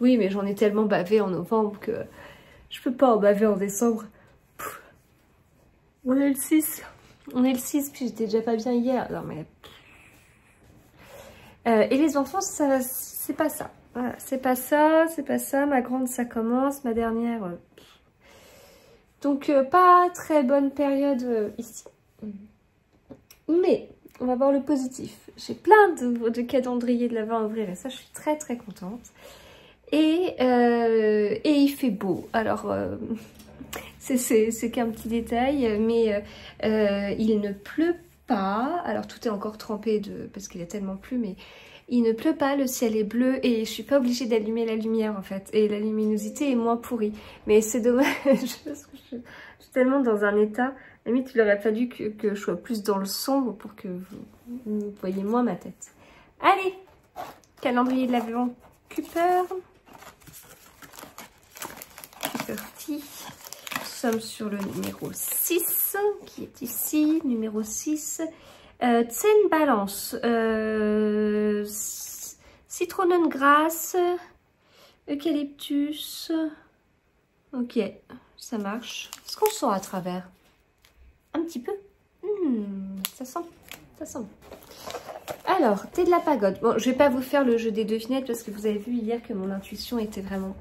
Oui, mais j'en ai tellement bavé en novembre que je peux pas en baver en décembre. On est le 6. On est le 6, puis j'étais déjà pas bien hier. Non, mais... Euh, et les enfants, c'est pas ça. Voilà, c'est pas ça, c'est pas ça. Ma grande, ça commence. Ma dernière... Euh, donc, pas très bonne période ici. Mais on va voir le positif. J'ai plein de, calendriers de l'avant à ouvrir et ça, je suis très très contente. Et, euh, et il fait beau. Alors, euh, c'est qu'un petit détail, mais euh, il ne pleut Alors, tout est encore trempé de, parce qu'il a tellement plu, mais il ne pleut pas, le ciel est bleu et je suis pas obligée d'allumer la lumière en fait. Et la luminosité est moins pourrie. Mais c'est dommage parce que je, suis tellement dans un état limite, il aurait fallu que, je sois plus dans le sombre pour que vous, voyez moins ma tête. Allez Calendrier de l'avion Cooper. Cooper sommes sur le numéro 6, qui est ici, numéro 6. Euh, Tsen Balance. Euh, citronne grasse. Eucalyptus. Ok, ça marche. Est-ce qu'on sent à travers un petit peu. Hmm, ça sent, ça sent. Alors, thé de la pagode. Bon, je vais pas vous faire le jeu des devinettes parce que vous avez vu hier que mon intuition était vraiment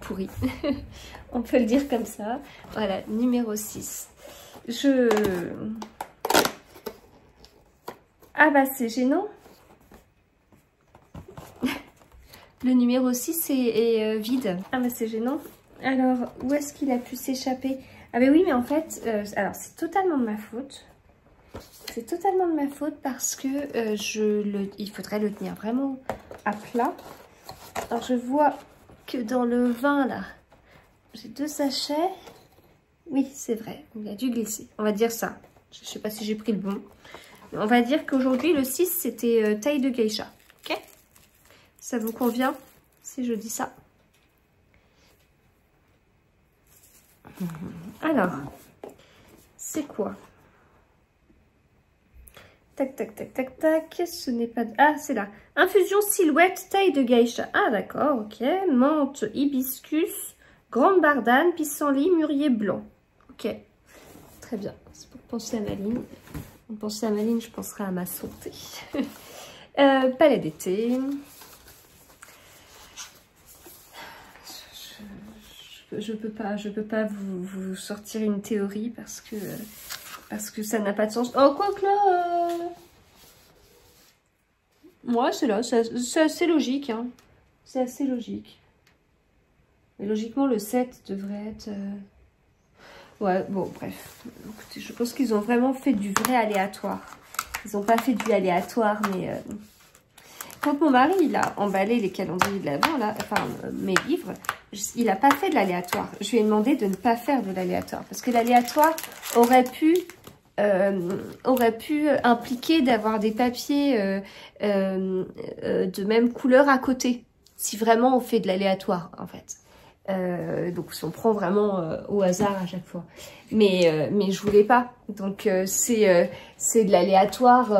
pourrie. On peut le dire comme ça. Voilà, numéro 6. Je... Ah bah c'est gênant. le numéro 6 est, euh, vide. Ah bah c'est gênant. Alors, où est-ce qu'il a pu s'échapper? Ah ben oui, mais en fait, euh, alors c'est totalement de ma faute. C'est totalement de ma faute parce que euh, je le, il faudrait le tenir vraiment à plat. Alors je vois que dans le vin là, j'ai deux sachets. Oui, c'est vrai, il a dû glisser. On va dire ça. Je ne sais pas si j'ai pris le bon. On va dire qu'aujourd'hui, le 6, c'était euh, taille de geisha. Ok Ça vous convient si je dis ça? Alors, c'est quoi? Tac, tac, tac, tac, tac. Ce n'est pas... Ah, c'est là. Infusion silhouette, taille de geisha. Ah, d'accord, ok. Menthe, hibiscus, grande bardane, pissenlit, mûrier blanc. Ok, très bien. C'est pour penser à ma ligne. Pour penser à ma ligne, je penserai à ma santé. euh, palais d'été. je peux pas, je peux pas vous, sortir une théorie parce que parce que ça n'a pas de sens. Oh, quoi que là, euh... moi c'est là, c'est assez logique, hein. C'est assez logique. Mais logiquement, le 7 devrait être... Euh, ouais, bon, bref. Écoutez, je pense qu'ils ont vraiment fait du vrai aléatoire. Ils n'ont pas fait du aléatoire, mais... Euh, quand mon mari, il a emballé les calendriers de l'avant, là, enfin, euh, mes livres, il n'a pas fait de l'aléatoire. Je lui ai demandé de ne pas faire de l'aléatoire. Parce que l'aléatoire aurait pu euh, aurait pu impliquer d'avoir des papiers euh, de même couleur à côté. Si vraiment on fait de l'aléatoire, en fait. donc si on prend vraiment au hasard à chaque fois. Mais, mais je voulais pas. Donc c'est c'est de l'aléatoire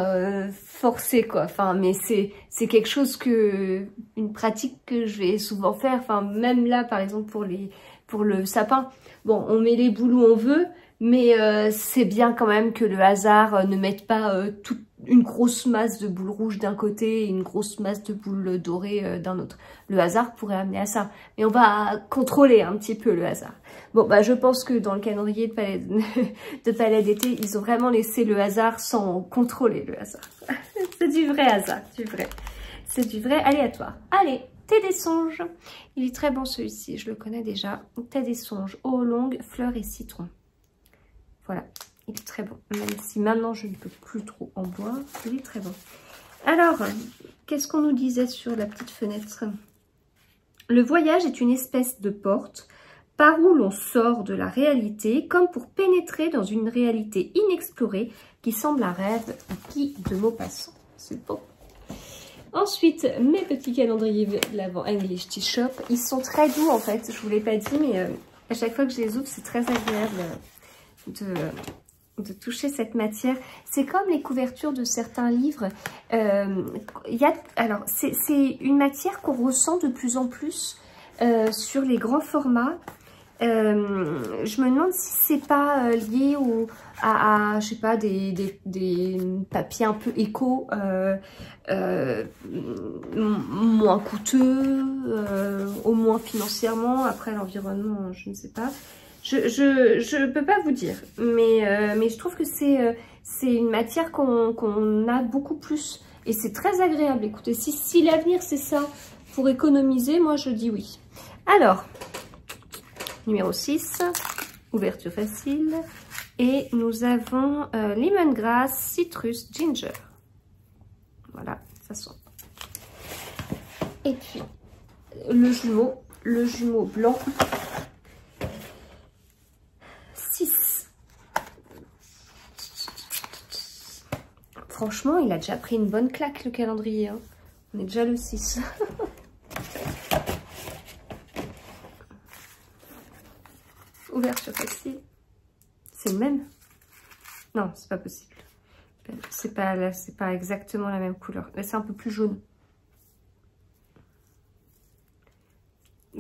forcé quoi. Enfin, mais c'est c'est quelque chose que une pratique que je vais souvent faire. Enfin, même là par exemple pour les pour le sapin. Bon, on met les boules où on veut, mais euh, c'est bien quand même que le hasard euh, ne mette pas euh, toute une grosse masse de boules rouges d'un côté et une grosse masse de boules dorées d'un autre. Le hasard pourrait amener à ça. Mais on va contrôler un petit peu le hasard. Bon, bah je pense que dans le calendrier de palais de palais d'été, ils ont vraiment laissé le hasard sans contrôler le hasard. c'est du vrai hasard, du vrai. C'est du vrai aléatoire. Allez, thé des songes. Il est très bon celui-ci, je le connais déjà. Thé des songes, eau longue, fleurs et citron. Voilà. Il est très bon. Même si maintenant je ne peux plus trop en boire, il est très bon. Alors, qu'est-ce qu'on nous disait sur la petite fenêtre? Le voyage est une espèce de porte par où l'on sort de la réalité comme pour pénétrer dans une réalité inexplorée qui semble un rêve qui de mots passants. C'est beau. Ensuite, mes petits calendriers de l'avant English Tea Shop. Ils sont très doux en fait, je vous l'ai pas dit, mais euh, à chaque fois que je les ouvre, c'est très agréable de, toucher cette matière. C'est comme les couvertures de certains livres. Euh, y a, alors, c'est une matière qu'on ressent de plus en plus euh, sur les grands formats. Euh, je me demande si c'est pas lié au, à, je sais pas, des, des, papiers un peu éco, moins coûteux, au moins financièrement. Après l'environnement, je ne sais pas. Je, je, je peux pas vous dire, mais, mais je trouve que c'est c'est une matière qu'on a beaucoup plus et c'est très agréable. Écoutez, si, si l'avenir c'est ça pour économiser, moi je dis oui. Alors, Numéro 6, ouverture facile. Et nous avons euh, lemongrass, citrus, ginger. Voilà, ça sent. Et puis, le jumeau, le jumeau blanc. 6. Franchement, il a déjà pris une bonne claque, le calendrier. Hein. On est déjà le 6. ouverture facile. C'est le même? Non, c'est pas possible. C'est pas, c'est pas exactement la même couleur. Là, c'est un peu plus jaune.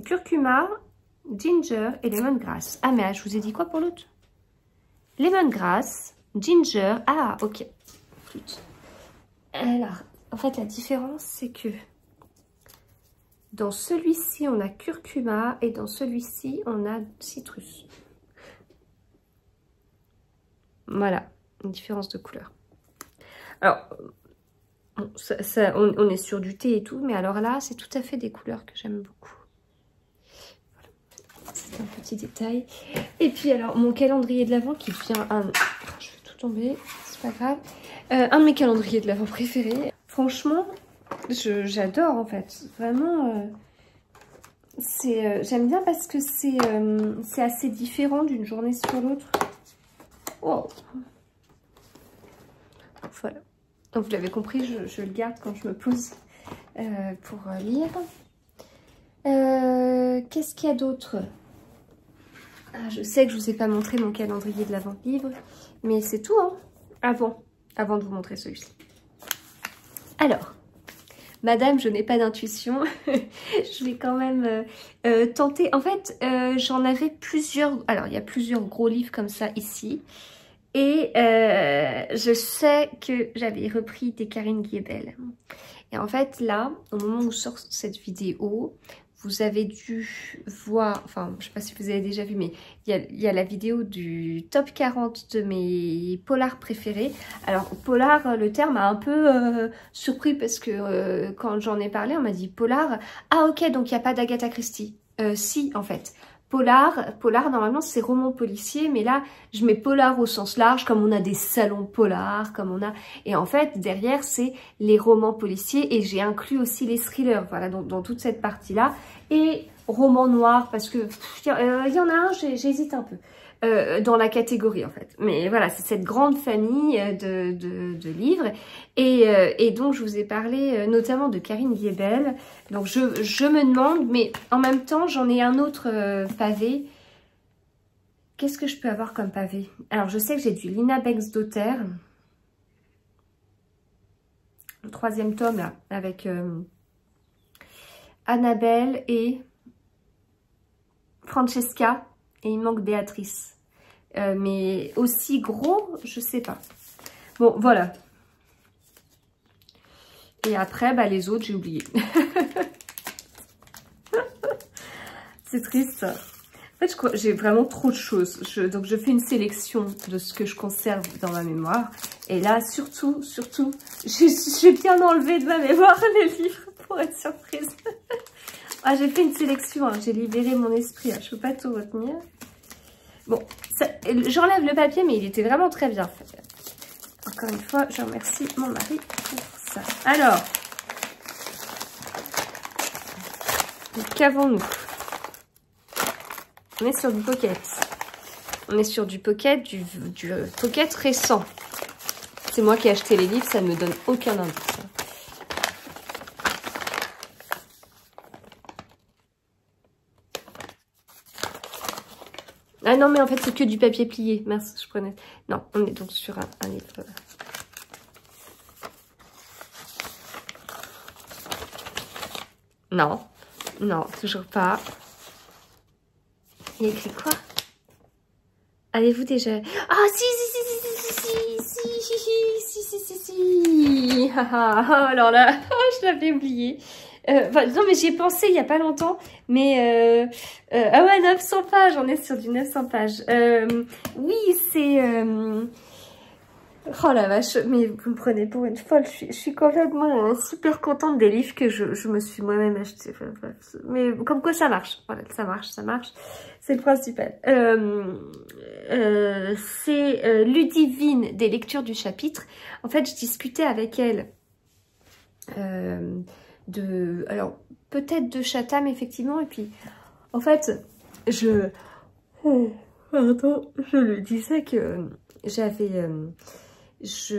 Curcuma, ginger et lemongrass. Ah, mais je vous ai dit quoi pour l'autre? Lemongrass, ginger. Ah, ok. Alors, en fait, la différence, c'est que dans celui-ci, on a curcuma et dans celui-ci, on a citrus. Voilà, une différence de couleur. Alors, on, est sur du thé et tout, mais alors là, c'est tout à fait des couleurs que j'aime beaucoup. C'est un petit détail. Et puis alors, mon calendrier de l'Avent qui vient un... c'est pas grave. Euh, un de mes calendriers de l'Avent préférés. Franchement, j'adore en fait. Vraiment, euh, c'est euh, j'aime bien parce que c'est assez différent d'une journée sur l'autre. Oh. Voilà. Donc vous l'avez compris, je, le garde quand je me pose pour lire. Qu'est-ce qu'il y a d'autre? Ah, Je sais que je vous ai pas montré mon calendrier de la vente livre, mais c'est tout, hein Avant, avant de vous montrer celui-ci. Alors, Madame, je n'ai pas d'intuition. je vais quand même euh, euh, tenter. En fait, euh, j'en avais plusieurs. Alors, il y a plusieurs gros livres comme ça ici. Et je sais que j'avais repris des Karine Guébel. Et en fait, là, au moment où sort cette vidéo, vous avez dû voir, enfin je sais pas si vous avez déjà vu, mais il y a, la vidéo du top 40 de mes polars préférés. Alors polar, le terme a un peu euh, surpris parce que euh, quand j'en ai parlé, on m'a dit polar. Ah ok, donc il n'y a pas d'Agatha Christie. Euh, si en fait. Polar, polar normalement c'est roman policier, mais là je mets polar au sens large, comme on a des salons polar, comme on a... Et en fait derrière c'est les romans policiers et j'ai inclus aussi les thrillers, voilà, dans toute cette partie-là et roman noir parce que il euh, y en a un, j'hésite un peu. Euh, dans la catégorie en fait. Mais voilà, c'est cette grande famille euh, de, livres. Et, donc je vous ai parlé notamment de Karine Viebel. Donc je, me demande, mais en même temps j'en ai un autre pavé. Qu'est-ce que je peux avoir comme pavé? Alors je sais que j'ai du Lina Bex d'Auter. Le troisième tome là, avec Annabelle et Francesca. Et il manque Béatrice. Euh, mais aussi gros, je sais pas. Bon, voilà. Et après, bah, les autres, j'ai oublié. C'est triste. En fait, j'ai vraiment trop de choses. donc, je fais une sélection de ce que je conserve dans ma mémoire. Et là, surtout, surtout, j'ai bien enlevé de ma mémoire les livres pour être surprise. ah, j'ai fait une sélection, hein. j'ai libéré mon esprit, hein. je peux pas tout retenir. Bon, j'enlève le papier, mais il était vraiment très bien. Encore une fois, je remercie mon mari pour ça. Alors, qu'avons-nous? On est sur du pocket. On est sur du pocket, du, du pocket récent. C'est moi qui ai acheté les livres, ça ne me donne aucun indice. Ah non, mais en fait, c'est que du papier plié. Merci, je prenais... Non, on est donc sur un, livre... Non, non, toujours pas. Il y a écrit quoi Avez-vous déjà... Ah, si, si, si, si, si, si, si, si, si, si, si, si, alors là, je l'avais oublié. Euh, non, mais j'y ai pensé il n'y a pas longtemps. Mais, euh, euh, ah ouais, 900 pages, on est sur du 900 pages. oui, c'est... Oh la vache, mais vous me prenez pour une folle. Je suis, complètement super contente des livres que je, me suis moi-même acheté. mais comme quoi ça marche. Ça marche, ça marche. C'est le principal. c'est Ludivine des lectures du chapitre. En fait, je discutais avec elle Alors, peut-être de Chatham, effectivement. Et puis, en fait, je... pardon, je le disais que j'avais... Euh, je...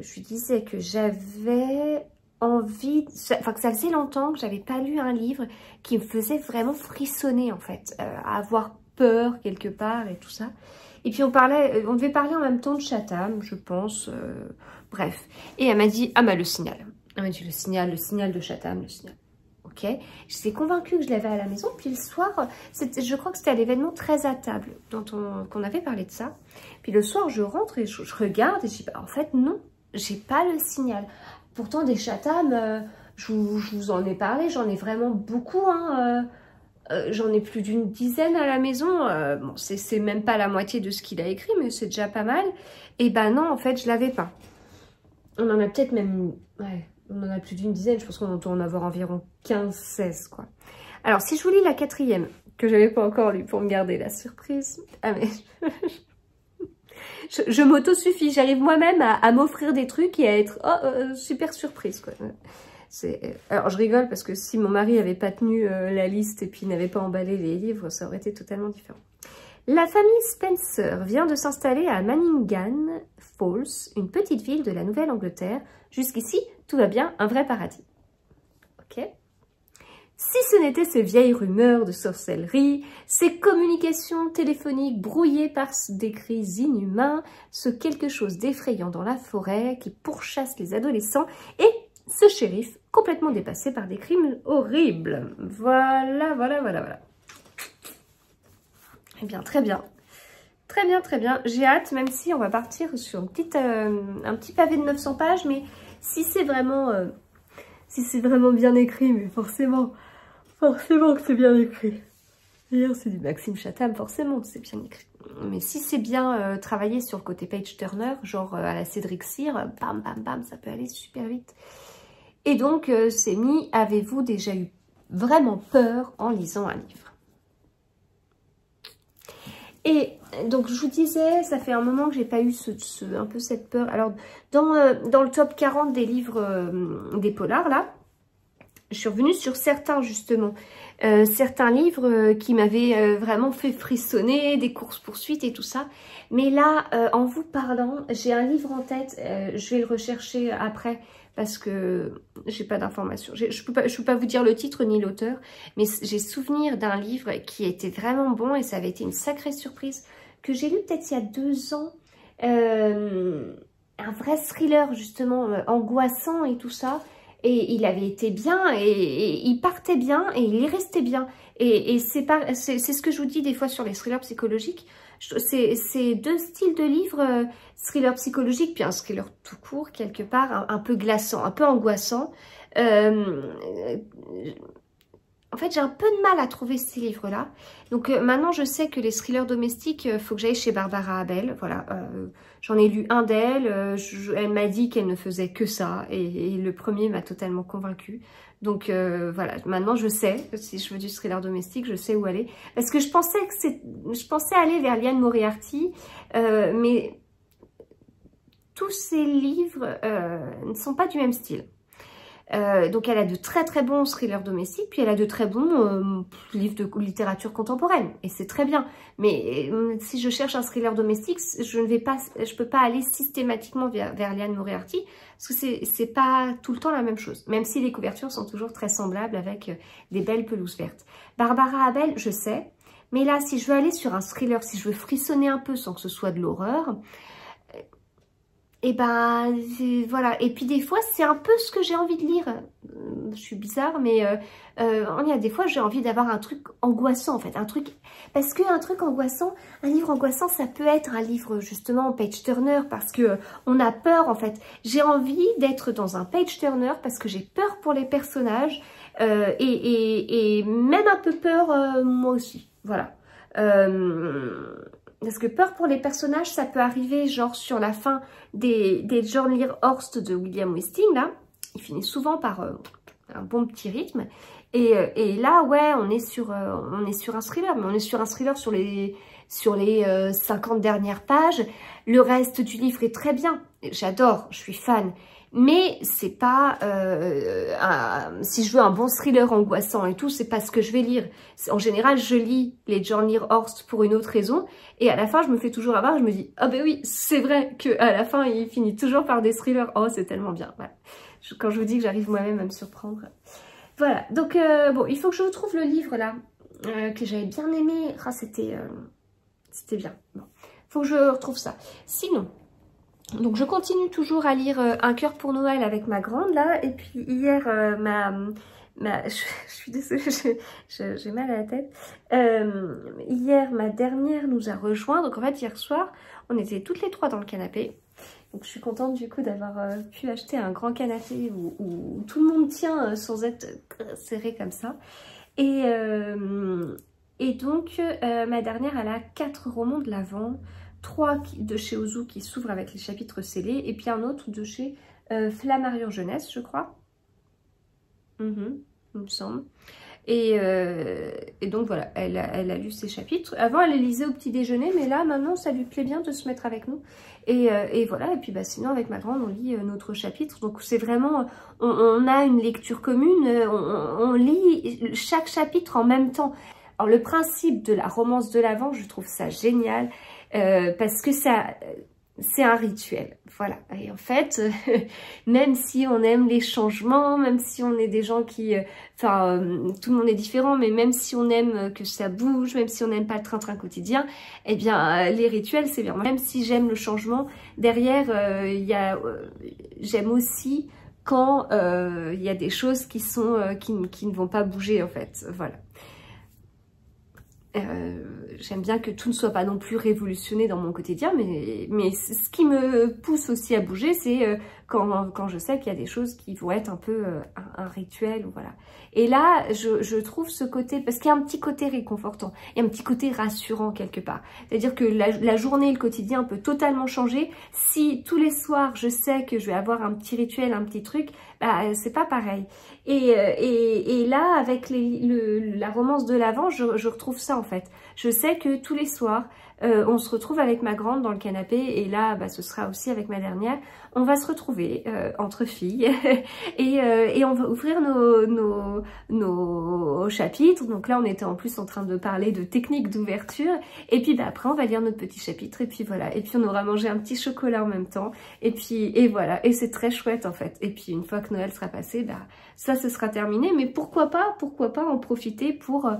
je lui disais que j'avais envie, enfin que ça faisait longtemps que j'avais pas lu un livre qui me faisait vraiment frissonner en fait, euh, avoir peur quelque part et tout ça. Et puis on parlait, on devait parler en même temps de Chatham, je pense, euh, bref. Et elle m'a dit, ah bah le signal. Ah mais le signal, le signal de Chatham, le signal. Ok J'étais convaincue que je l'avais à la maison. Puis le soir, je crois que c'était à l'événement très à table dont on, qu'on avait parlé de ça. Puis le soir, je rentre et je, regarde et je dis, bah, en fait, non, j'ai pas le signal. Pourtant, des Chatham, euh, je, vous en ai parlé, j'en ai vraiment beaucoup. Hein, euh, euh, j'en ai plus d'une dizaine à la maison. bon, c'est même pas la moitié de ce qu'il a écrit, mais c'est déjà pas mal. Et ben non, en fait, je l'avais pas. On en a peut-être même... Ouais, on en a plus d'une dizaine, je pense qu'on doit en avoir environ 15-16 quoi. Alors si je vous lis la quatrième, que j'avais pas encore lu pour me garder la surprise, ah mais je, m'auto-suffis, j'arrive moi-même à, m'offrir des trucs et à être oh, euh, super surprise quoi. Alors je rigole parce que si mon mari avait pas tenu euh, la liste et puis n'avait pas emballé les livres, ça aurait été totalement différent. La famille Spencer vient de s'installer à Manningham Falls, une petite ville de la Nouvelle-Angleterre. Jusqu'ici, tout va bien, un vrai paradis. Ok Si ce n'était ces vieilles rumeurs de sorcellerie, ces communications téléphoniques brouillées par des cris inhumains, ce quelque chose d'effrayant dans la forêt qui pourchasse les adolescents et ce shérif complètement dépassé par des crimes horribles. Voilà, voilà, voilà, voilà. Eh bien, très bien. Très bien, très bien. J'ai hâte, même si on va partir sur euh, un petit pavé de 900 pages, mais si c'est vraiment, euh, si c'est vraiment bien écrit, mais forcément, forcément que c'est bien écrit. D'ailleurs, c'est du Maxime Chatham, forcément c'est bien écrit. Mais si c'est bien euh, travaillé sur le côté page turner, genre à la Cédric Cyr, bam, bam, bam, ça peut aller super vite. Et donc, c'est mis, avez-vous déjà eu vraiment peur en lisant un livre? Et donc, je vous disais, ça fait un moment que j'ai pas eu un peu cette peur. Alors, dans, euh, le top 40 des livres euh, des polars, là, je suis revenue sur certains, justement. Euh, certains livres qui m'avaient vraiment fait frissonner, des courses-poursuites et tout ça. Mais là, en vous parlant, j'ai un livre en tête. je vais le rechercher après parce que j'ai pas d'informations. Je peux pas, peux pas vous dire le titre ni l'auteur, mais j'ai souvenir d'un livre qui était vraiment bon et ça avait été une sacrée surprise que j'ai lu peut-être il y a deux ans. Euh, un vrai thriller justement euh, angoissant et tout ça. Et il avait été bien et, il partait bien et il y restait bien. Et, et c'est ce que je vous dis des fois sur les thrillers psychologiques. C'est deux styles de livres, euh, thriller psychologique, puis un thriller tout court, quelque part, un, peu glaçant, un peu angoissant. Euh, en fait, j'ai un peu de mal à trouver ces livres-là. Donc euh, maintenant, je sais que les thrillers domestiques, il faut que j'aille chez Barbara Abel. Voilà, j'en ai lu un d'elle. elle m'a dit qu'elle ne faisait que ça. Et, et le premier m'a totalement convaincue. Donc voilà, maintenant je sais, si je veux du thriller domestique, je sais où aller. Parce que je pensais que je pensais aller vers Liane Moriarty, mais tous ces livres ne sont pas du même style. Euh, donc elle a de très très bons thrillers domestiques, puis elle a de très bons euh, livres de littérature contemporaine, et c'est très bien. Mais euh, si je cherche un thriller domestique, je ne vais pas, je peux pas aller systématiquement vers, Liane Moriarty, parce que c'est pas tout le temps la même chose, même si les couvertures sont toujours très semblables avec des belles pelouses vertes. Barbara Abel, je sais, mais là, si je veux aller sur un thriller, si je veux frissonner un peu sans que ce soit de l'horreur, et ben voilà. Et puis des fois, c'est un peu ce que j'ai envie de lire. Euh, je suis bizarre, mais euh, euh, il y a des fois, j'ai envie d'avoir un truc angoissant en fait. Un truc Parce qu'un truc angoissant, un livre angoissant, ça peut être un livre justement page turner parce que on a peur en fait. J'ai envie d'être dans un page turner parce que j'ai peur pour les personnages et, et, même un peu peur moi aussi. Voilà. Parce que peur pour les personnages, ça peut arriver genre sur la fin des, des John Lear Horst de William Westing, là. Il finit souvent par euh, un bon petit rythme. Et, euh, et, là, ouais, on est, sur, euh, on est sur un thriller, mais on est sur un thriller sur les, sur les 50 dernières pages. Le reste du livre est très bien. J'adore, je suis fan mais c'est pas euh, si je veux un bon thriller angoissant et tout c'est pas ce que je vais lire. En général je lis les Lear Horst pour une autre raison et à la fin je me fais toujours avoir je me dis ah ben oui c'est vrai que à la fin il finit toujours par des thrillers. Oh c'est tellement bien quand je vous dis que j'arrive moi-même à me surprendre. Voilà donc euh, bon il faut que je retrouve le livre là euh, que j'avais bien aimé. Ah c'était c'était bien. Bon faut que je retrouve ça. Sinon donc je continue toujours à lire euh, Un cœur pour Noël avec ma grande là. Et puis hier, euh, ma, je, suis désolée, j'ai mal à la tête. Euh, hier, ma dernière nous a rejoint. Donc en fait, hier soir, on était toutes les trois dans le canapé. Donc je suis contente du coup d'avoir pu acheter un grand canapé où, tout le monde tient sans être serré comme ça. Et, et donc, ma dernière, elle a quatre romans de l'avant. 3 de chez Ozu qui s'ouvrent avec les chapitres scellés, et puis un autre de chez euh, Flammarion Jeunesse, je crois. Mhm, il me semble. Euh, et, donc voilà, elle a, lu ces chapitres. Avant, elle les lisait au petit déjeuner, mais là, maintenant, ça lui plaît bien de se mettre avec nous. Et, euh, voilà, et puis bah, sinon, avec ma grande, on lit notre chapitre. Donc c'est vraiment, on, a une lecture commune, on, lit chaque chapitre en même temps. Alors le principe de la romance de l'Avent, je trouve ça génial. Euh, parce que ça, c'est un rituel, voilà. Et en fait, même si on aime les changements, même si on est des gens qui, euh, enfin, euh, tout le monde est différent, mais même si on aime que ça bouge, même si on n'aime pas le train-train quotidien, eh bien, les rituels, c'est bien. Même si j'aime le changement, derrière, il y a, j'aime aussi quand il y a des choses qui sont, qui, qui ne vont pas bouger, en fait, voilà. Euh, j'aime bien que tout ne soit pas non plus révolutionné dans mon quotidien, mais, mais ce qui me pousse aussi à bouger, c'est euh, quand, quand, je sais qu'il y a des choses qui vont être un peu euh, un, rituel. Voilà. Et là, je, je trouve ce côté, parce qu'il y a un petit côté réconfortant, et un petit côté rassurant quelque part. C'est-à-dire que la, la, journée, le quotidien peut totalement changer. Si tous les soirs, je sais que je vais avoir un petit rituel, un petit truc, bah, c'est pas pareil. Et, et, et là, avec le, la romance de l'avant, je, je retrouve ça en fait. Je sais que tous les soirs, euh, on se retrouve avec ma grande dans le canapé et là, bah, ce sera aussi avec ma dernière. On va se retrouver euh, entre filles et, euh, et, on va ouvrir nos, nos, nos, chapitres. Donc là, on était en plus en train de parler de techniques d'ouverture. Et puis bah, après, on va lire notre petit chapitre et puis voilà. Et puis on aura mangé un petit chocolat en même temps. Et puis et voilà. Et c'est très chouette en fait. Et puis une fois que Noël sera passé, bah, ça, ce sera terminé. Mais pourquoi pas, pourquoi pas en profiter pour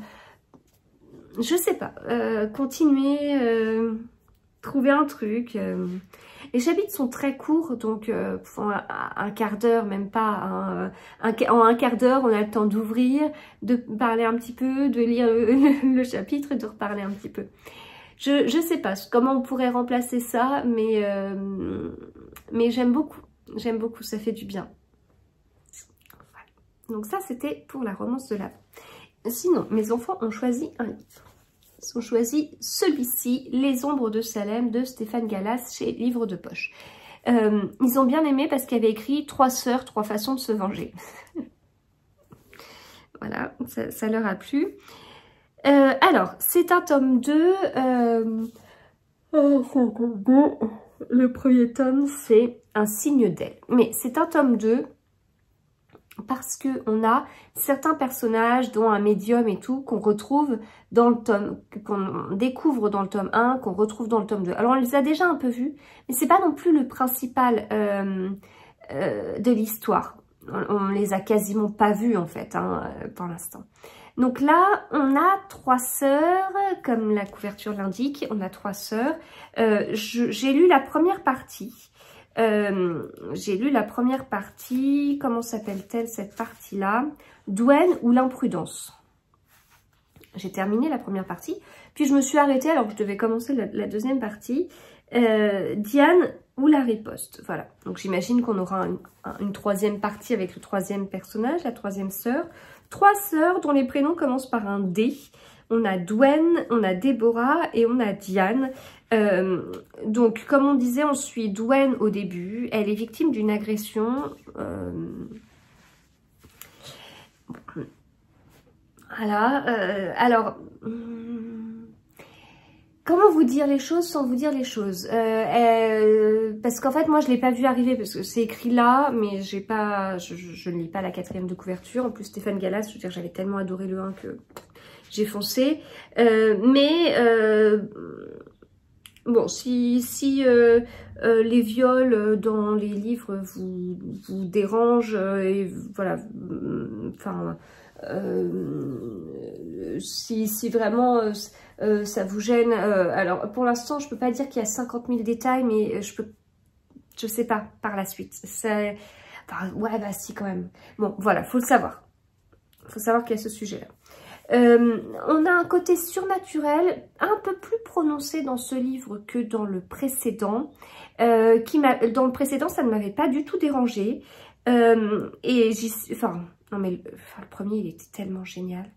je sais pas, euh, continuer, euh, trouver un truc. Euh. Les chapitres sont très courts, donc un, quart d'heure, même pas. en un quart d'heure, on a le temps d'ouvrir, de parler un petit peu, de lire le, chapitre de reparler un petit peu. Je ne sais pas comment on pourrait remplacer ça, mais, mais j'aime beaucoup. J'aime beaucoup, ça fait du bien. Donc ça, c'était pour la romance de la sinon, mes enfants ont choisi un livre. Ils ont choisi celui-ci, Les ombres de Salem de Stéphane Gallas chez Livre de Poche. Euh, ils ont bien aimé parce qu'il avait écrit « Trois sœurs, trois façons de se venger ». Voilà, ça, leur a plu. Euh, alors, c'est un tome 2. Le premier tome, c'est Un signe d'elle. Mais c'est un tome 2 parce qu'on a certains personnages, dont un médium et tout, qu'on retrouve dans le tome, qu'on découvre dans le tome 1, qu'on retrouve dans le tome 2. Alors, on les a déjà un peu vus, mais c'est pas non plus le principal euh, euh, de l'histoire. On, les a quasiment pas vus, en fait, hein, euh, pour l'instant. Donc là, on a trois sœurs, comme la couverture l'indique, on a trois sœurs. J'ai lu la première partie. Euh, j'ai lu la première partie, comment s'appelle-t-elle cette partie-là? Douane ou l'imprudence? J'ai terminé la première partie, puis je me suis arrêtée alors que je devais commencer la, deuxième partie. Euh, Diane ou la riposte, voilà. Donc j'imagine qu'on aura une troisième partie avec le troisième personnage, la troisième sœur. Trois sœurs dont les prénoms commencent par un D. On a Dwayne, on a Déborah et on a Diane. Euh, donc, comme on disait, on suit Dwayne au début. Elle est victime d'une agression. Euh, voilà. Euh, alors, comment vous dire les choses sans vous dire les choses? Parce qu'en fait, moi, je ne l'ai pas vu arriver parce que c'est écrit là, mais pas, je, ne lis pas la quatrième de couverture. En plus, Stéphane Gallas, je veux dire, j'avais tellement adoré le 1 que j'ai foncé. mais Bon, si, si euh, euh, les viols euh, dans les livres vous, vous dérangent, et voilà, enfin, si, si vraiment ça vous gêne, alors pour l'instant, je peux pas dire qu'il y a 50 000 détails, mais je peux, je sais pas, par la suite. Enfin, ouais, bah si quand même. Bon, voilà, faut le savoir. Faut savoir qu'il y a ce sujet-là. Euh, on a un côté surnaturel un peu plus prononcé dans ce livre que dans le précédent. Euh, qui dans le précédent, ça ne m'avait pas du tout dérangé. Euh, et enfin, non mais le premier, il était tellement génial.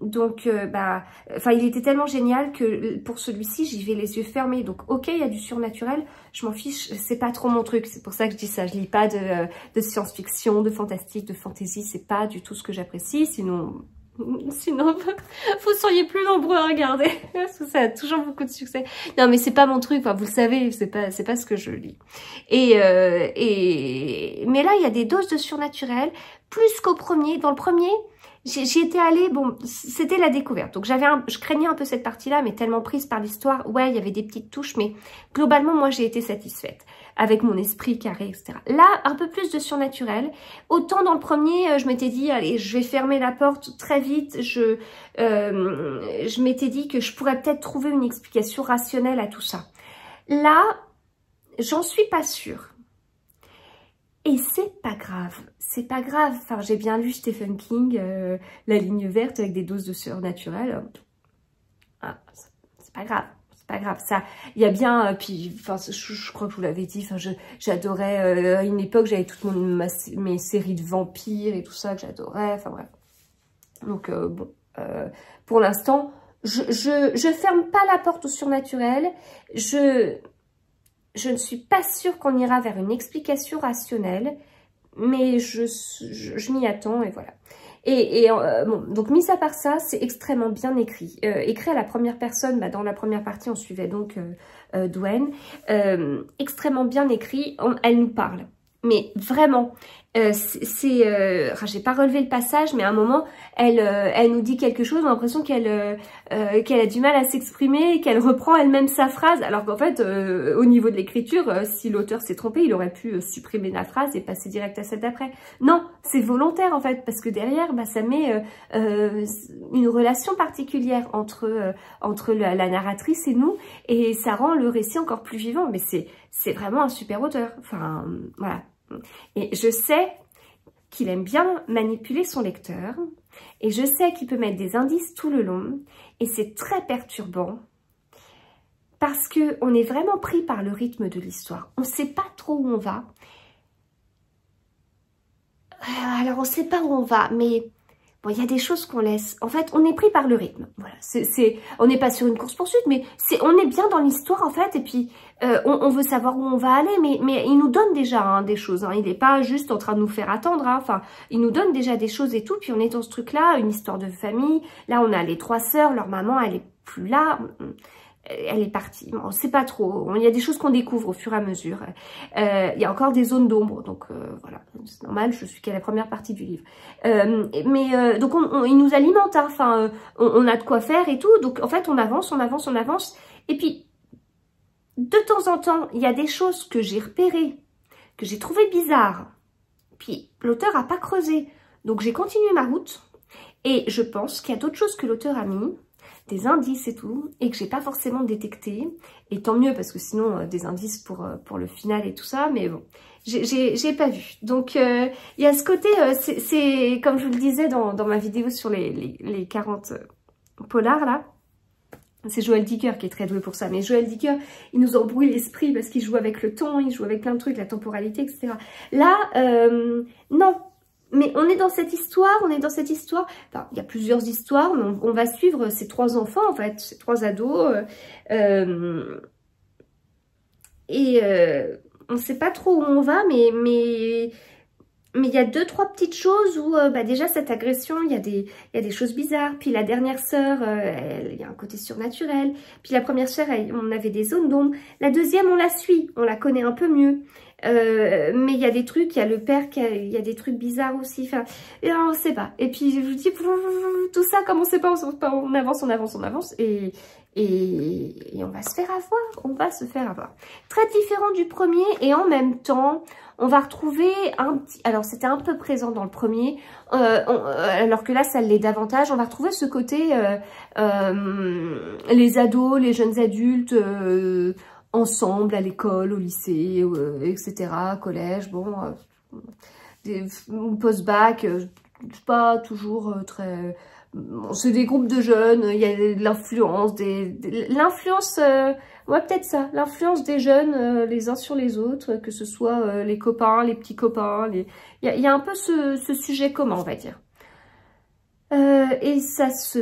donc, bah, enfin, il était tellement génial que pour celui-ci, j'y vais les yeux fermés. Donc, ok, il y a du surnaturel, je m'en fiche, c'est pas trop mon truc. C'est pour ça que je dis ça. Je lis pas de, de science-fiction, de fantastique, de fantasy. C'est pas du tout ce que j'apprécie. Sinon, Sinon, vous seriez plus nombreux à regarder. Parce que ça a toujours beaucoup de succès. Non, mais c'est pas mon truc. Enfin, vous le savez, c'est pas, c'est pas ce que je lis. Et, euh, et, mais là, il y a des doses de surnaturel. Plus qu'au premier. Dans le premier, J'y étais allée, bon, c'était la découverte. Donc j'avais, je craignais un peu cette partie-là, mais tellement prise par l'histoire, ouais, il y avait des petites touches, mais globalement, moi, j'ai été satisfaite avec mon esprit carré, etc. Là, un peu plus de surnaturel. Autant dans le premier, euh, je m'étais dit, allez, je vais fermer la porte très vite. Je, euh, je m'étais dit que je pourrais peut-être trouver une explication rationnelle à tout ça. Là, j'en suis pas sûre. Et c'est pas grave, c'est pas grave. Enfin, j'ai bien lu Stephen King, euh, La ligne verte avec des doses de surnaturel. Ah, c'est pas grave, grave. Ça, il y a bien, euh, puis, enfin, je, crois que vous l'avais dit. Enfin, j'adorais euh, à une époque, j'avais toutes mes séries de vampires et tout ça que j'adorais. Enfin bref. Donc bon, pour l'instant, je, je, ferme pas la porte au surnaturel. Je je ne suis pas sûre qu'on ira vers une explication rationnelle, mais je, m'y attends et voilà. Et, euh, bon, donc mis à part ça, c'est extrêmement bien écrit. Euh, écrit à la première personne, bah, dans la première partie, on suivait donc euh, euh Dwayne. extrêmement bien écrit, elle nous parle. Mais vraiment, euh, c'est, euh, j'ai pas relevé le passage, mais à un moment, elle, euh, elle nous dit quelque chose, on a l'impression qu'elle, euh, qu'elle a du mal à s'exprimer, qu'elle reprend elle-même sa phrase, alors qu'en fait, au niveau de l'écriture, si l'auteur s'est trompé, il aurait pu supprimer la phrase et passer direct à celle d'après. Non, c'est volontaire en fait, parce que derrière, bah, ça met une relation particulière entre entre la, la, narratrice et nous, et ça rend le récit encore plus vivant. Mais c'est c'est vraiment un super auteur. Enfin, voilà. Et je sais qu'il aime bien manipuler son lecteur. Et je sais qu'il peut mettre des indices tout le long. Et c'est très perturbant. Parce qu'on est vraiment pris par le rythme de l'histoire. On ne sait pas trop où on va. Euh, alors, on ne sait pas où on va, mais Bon, il y a des choses qu'on laisse. En fait, on est pris par le rythme. Voilà, c'est, on n'est pas sur une course poursuite, mais c'est, on est bien dans l'histoire en fait. Et puis, euh, on, veut savoir où on va aller, mais, mais il nous donne déjà hein, des choses. Hein. Il n'est pas juste en train de nous faire attendre. Hein. Enfin, il nous donne déjà des choses et tout. Puis on est dans ce truc-là, une histoire de famille. Là, on a les trois sœurs. Leur maman, elle est plus là elle est partie. On ne sait pas trop. Il y a des choses qu'on découvre au fur et à mesure. Euh, il y a encore des zones d'ombre, donc euh, voilà, c'est normal. Je suis qu'à la première partie du livre. Euh, mais donc il nous alimente. Hein. Enfin, on, a de quoi faire et tout. Donc en fait, on avance, on avance, on avance. Et puis de temps en temps, il y a des choses que j'ai repérées, que j'ai trouvées bizarres. Puis l'auteur a pas creusé, donc j'ai continué ma route. Et je pense qu'il y a d'autres choses que l'auteur a mis des indices et tout, et que j'ai pas forcément détecté. Et tant mieux, parce que sinon, euh, des indices pour, euh, pour le final et tout ça, mais bon, j'ai pas vu. Donc, euh, il y a ce côté, c'est comme je vous le disais dans, dans ma vidéo sur les, les, 40 polars, là, c'est Joël Dicker qui est très doué pour ça. Mais Joël Dicker, il nous embrouille l'esprit parce qu'il joue avec le ton, il joue avec plein de trucs, la temporalité, etc. Là, non, mais on est dans cette histoire, on est dans cette histoire, il y a plusieurs histoires, mais on, va suivre ces trois enfants, en fait, ces trois ados, euh, euh, et euh, on ne sait pas trop où on va, mais il y a deux, trois petites choses où, bah déjà, cette agression, il y, a des, il y a des choses bizarres. Puis la dernière sœur, il y a un côté surnaturel. Puis la première sœur, on avait des zones d'ombre. La deuxième, on la suit, on la connaît un peu mieux. Euh, mais il y a des trucs, il y a le père, il y a des trucs bizarres aussi. Enfin, et on sait pas. Et puis je vous dis, tout ça, comme on sait pas, on, avance, on avance, on avance. Et, et, on va se faire avoir, on va se faire avoir. Très différent du premier et en même temps, on va retrouver un petit... Alors c'était un peu présent dans le premier, euh, euh, alors que là ça l'est davantage. On va retrouver ce côté, les ados, les jeunes adultes ensemble à l'école, au lycée, euh, etc., collège, bon, euh, post-bac, euh, pas toujours très... c'est des groupes de jeunes, il y a de l'influence, des, l'influence, ouais peut-être ça, l'influence des jeunes les uns sur les autres, que ce soit les copains, les petits copains, les... il, y a, il y a un peu ce, ce, sujet commun, on va dire. et ça se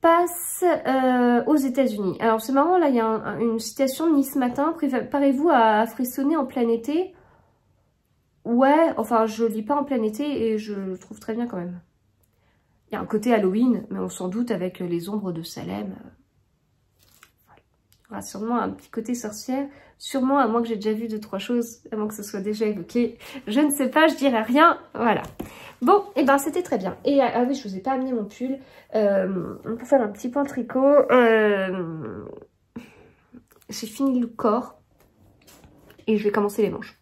passe euh, aux États-Unis. Alors c'est marrant, là il y a une citation de Nice Matin. Préparez-vous à, frissonner en plein été? Ouais, enfin je lis pas en plein été et je le trouve très bien quand même. Il y a un côté Halloween, mais on s'en doute avec les ombres de Salem. Aura sûrement un petit côté sorcière. Sûrement, à moins que j'ai déjà vu deux, trois choses, à moins que ce soit déjà évoqué. Je ne sais pas, je dirais rien. Voilà. Bon, et eh ben c'était très bien. Et ah oui, je vous ai pas amené mon pull. Euh, peut faire un petit point tricot. Euh, j'ai fini le corps. Et je vais commencer les manches.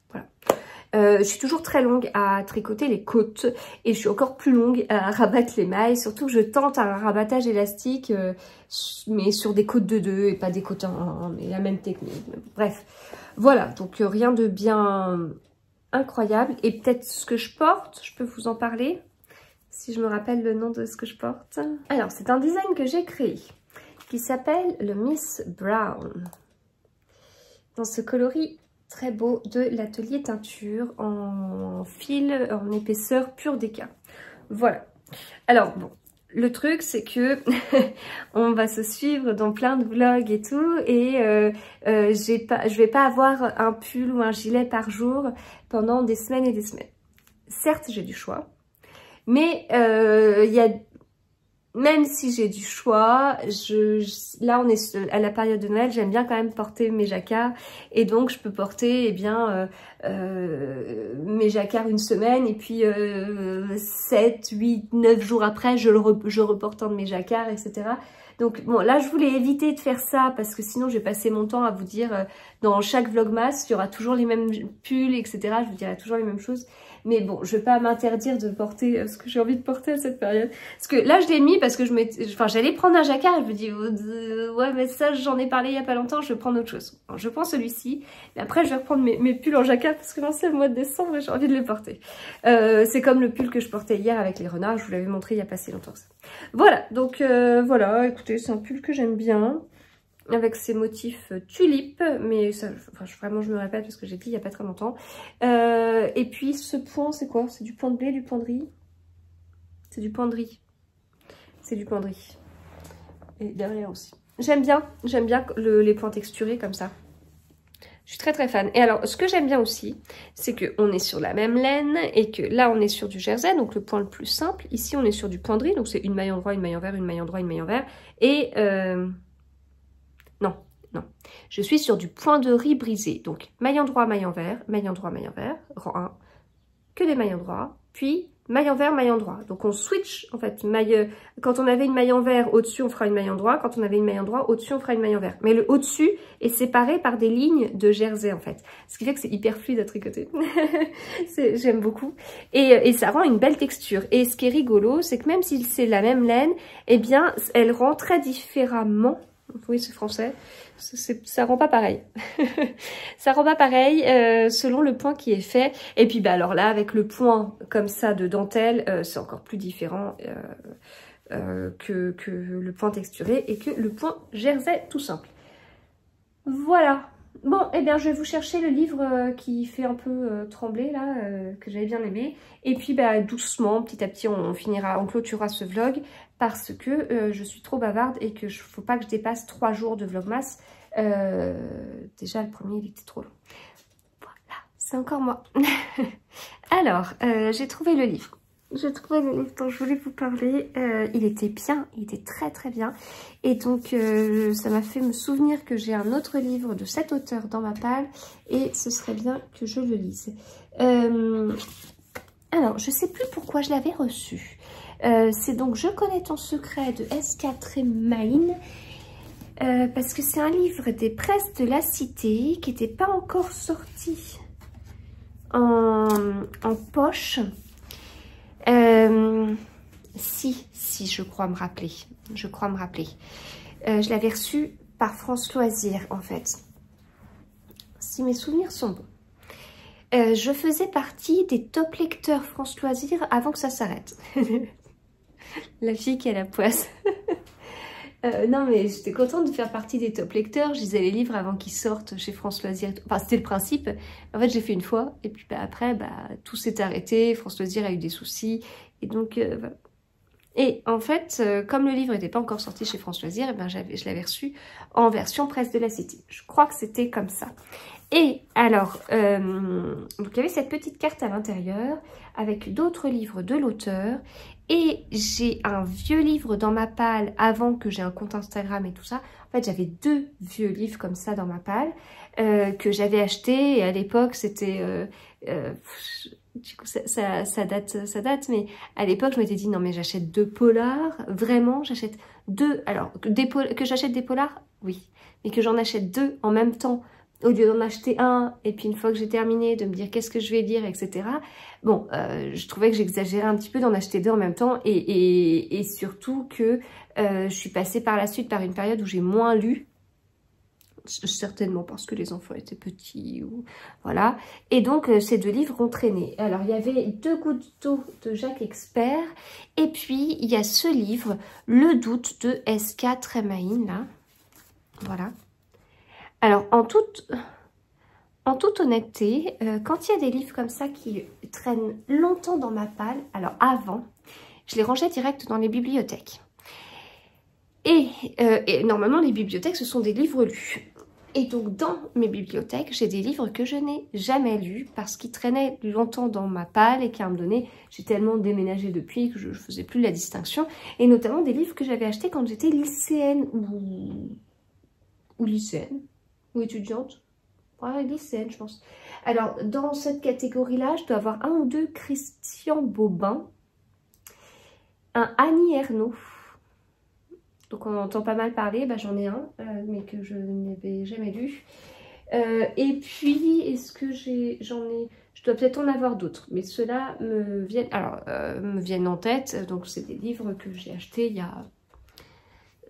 Euh, je suis toujours très longue à tricoter les côtes et je suis encore plus longue à rabattre les mailles. Surtout que je tente un rabattage élastique, mais sur des côtes de deux et pas des côtes en mais la même technique. Bref, voilà. Donc rien de bien incroyable. Et peut-être ce que je porte, je peux vous en parler, si je me rappelle le nom de ce que je porte. Alors, c'est un design que j'ai créé, qui s'appelle le Miss Brown. Dans ce coloris très beau de l'atelier teinture en fil, en épaisseur pure déca. Voilà. Alors, bon, le truc, c'est que on va se suivre dans plein de vlogs et tout, et euh, euh, pas, je vais pas avoir un pull ou un gilet par jour pendant des semaines et des semaines. Certes, j'ai du choix, mais euh, il y a même si j'ai du choix, là on est à la période de Noël, j'aime bien quand même porter mes jacquards et donc je peux porter eh bien euh, euh, mes jacquards une semaine et puis euh, 7, 8, 9 jours après je reporte un de mes jacquards etc. Donc bon là je voulais éviter de faire ça parce que sinon je vais passer mon temps à vous dire euh, dans chaque vlogmas il y aura toujours les mêmes pulls etc. Je vous dirai toujours les mêmes choses mais bon, je vais pas m'interdire de porter euh, ce que j'ai envie de porter à cette période. Parce que là, je l'ai mis parce que je enfin, j'allais prendre un jacquard je me dis, oh, ouais, mais ça, j'en ai parlé il y a pas longtemps, je vais prendre autre chose. je prends celui-ci. Mais après, je vais reprendre mes, pulls en jacquard parce que c'est le mois de décembre et j'ai envie de les porter. Euh, c'est comme le pull que je portais hier avec les renards. Je vous l'avais montré il y a pas si longtemps. Voilà. Donc, euh, voilà. Écoutez, c'est un pull que j'aime bien avec ces motifs tulipes, mais ça, enfin, vraiment je me répète parce que j'ai dit il n'y a pas très longtemps. Euh, et puis ce point, c'est quoi? C'est du point de blé, du point de riz? C'est du penderie. C'est du penderie. Et derrière aussi. J'aime bien, j'aime bien les points texturés comme ça. Je suis très très fan. Et alors, ce que j'aime bien aussi, c'est qu'on est sur la même laine et que là, on est sur du jersey, donc le point le plus simple. Ici, on est sur du penderie, donc c'est une maille endroit, une maille envers, une maille endroit, une maille envers. Et euh, non. Je suis sur du point de riz brisé. Donc, maille endroit, maille envers, maille endroit, maille envers, rang 1, que des mailles endroits, puis maille envers, maille endroit. Donc on switch en fait. Maille, quand on avait une maille envers, au-dessus on fera une maille endroit. Quand on avait une maille endroit, au-dessus on fera une maille envers. Mais le au-dessus est séparé par des lignes de jersey en fait. Ce qui fait que c'est hyper fluide à tricoter. J'aime beaucoup. Et, et, ça rend une belle texture. Et ce qui est rigolo, c'est que même si c'est la même laine, eh bien elle rend très différemment oui, c'est français. Ça rend pas pareil. ça rend pas pareil euh, selon le point qui est fait. Et puis, bah alors là, avec le point comme ça de dentelle, euh, c'est encore plus différent euh, que, que le point texturé et que le point jersey tout simple. Voilà. Bon, eh bien, je vais vous chercher le livre qui fait un peu trembler, là, que j'avais bien aimé. Et puis, bah, doucement, petit à petit, on, finira, on clôturera ce vlog parce que euh, je suis trop bavarde et que ne faut pas que je dépasse trois jours de Vlogmas. Euh, déjà, le premier, il était trop long. Voilà, c'est encore moi. Alors, euh, j'ai trouvé le livre. J'ai trouvé le livre dont je voulais vous parler. il était bien, il était très très bien. Et donc, ça m'a fait me souvenir que j'ai un autre livre de cet auteur dans ma palle. Et ce serait bien que je le lise. alors, je sais plus pourquoi je l'avais reçu. Euh, c'est donc Je connais ton secret de S4 Main. Euh, parce que c'est un livre des presses de la cité qui n'était pas encore sorti en, poche. Euh, si, si, je crois me rappeler. Je crois me rappeler. je l'avais reçu par France Loisir, en fait. Si mes souvenirs sont bons. je faisais partie des top lecteurs France Loisir avant que ça s'arrête. la fille qui a la poisse. Euh, non, mais j'étais contente de faire partie des top lecteurs. Je lisais les livres avant qu'ils sortent chez France Loisir. Enfin, c'était le principe. En fait, j'ai fait une fois. Et puis bah, après, bah, tout s'est arrêté. France Loisir a eu des soucis. Et donc, euh, Et en fait, euh, comme le livre n'était pas encore sorti chez France Loisir, et eh ben, je l'avais reçu en version presse de la City. Je crois que c'était comme ça. Et alors, donc il y avait cette petite carte à l'intérieur avec d'autres livres de l'auteur et j'ai un vieux livre dans ma palle avant que j'ai un compte Instagram et tout ça. En fait, j'avais deux vieux livres comme ça dans ma palle euh, que j'avais acheté. Et à l'époque, c'était... Euh, euh, du coup, ça, date, ça date, mais à l'époque, je m'étais dit, non, mais j'achète deux polars. Vraiment, j'achète deux... Alors, que j'achète des polars, oui. Mais que j'en achète deux en même temps au lieu d'en acheter un, et puis une fois que j'ai terminé, de me dire qu'est-ce que je vais lire, etc. Bon, euh, je trouvais que j'exagérais un petit peu d'en acheter deux en même temps, et, surtout que euh, je suis passée par la suite par une période où j'ai moins lu, certainement parce que les enfants étaient petits, ou voilà. Et donc, euh, ces deux livres ont traîné. Alors, il y avait Deux gouttes d'eau de Jacques Expert, et puis il y a ce livre, Le doute de S.K. Tremaine, là. Voilà. Alors, en toute, honnêteté, euh, quand il y a des livres comme ça qui traînent longtemps dans ma palle, alors avant, je les rangeais direct dans les bibliothèques. Et, euh, et, normalement, les bibliothèques, ce sont des livres lus. Et donc, dans mes bibliothèques, j'ai des livres que je n'ai jamais lus parce qu'ils traînaient longtemps dans ma palle et qu'à un moment donné, j'ai tellement déménagé depuis que je ne faisais plus la distinction. Et notamment des livres que j'avais achetés quand j'étais lycéenne ou lycéenne, ou étudiante. Ouais, lycéenne, je pense. Alors, dans cette catégorie-là, je dois avoir un ou deux Christian Bobin, un Annie Ernaux. Donc, on entend pas mal parler. Bah, J'en ai un, euh, mais que je n'avais jamais lu. Euh, et puis, est-ce que j'en ai, je dois peut-être en avoir d'autres, mais ceux-là me viennent, euh, me viennent en tête. Donc, c'est des livres que j'ai achetés il y a,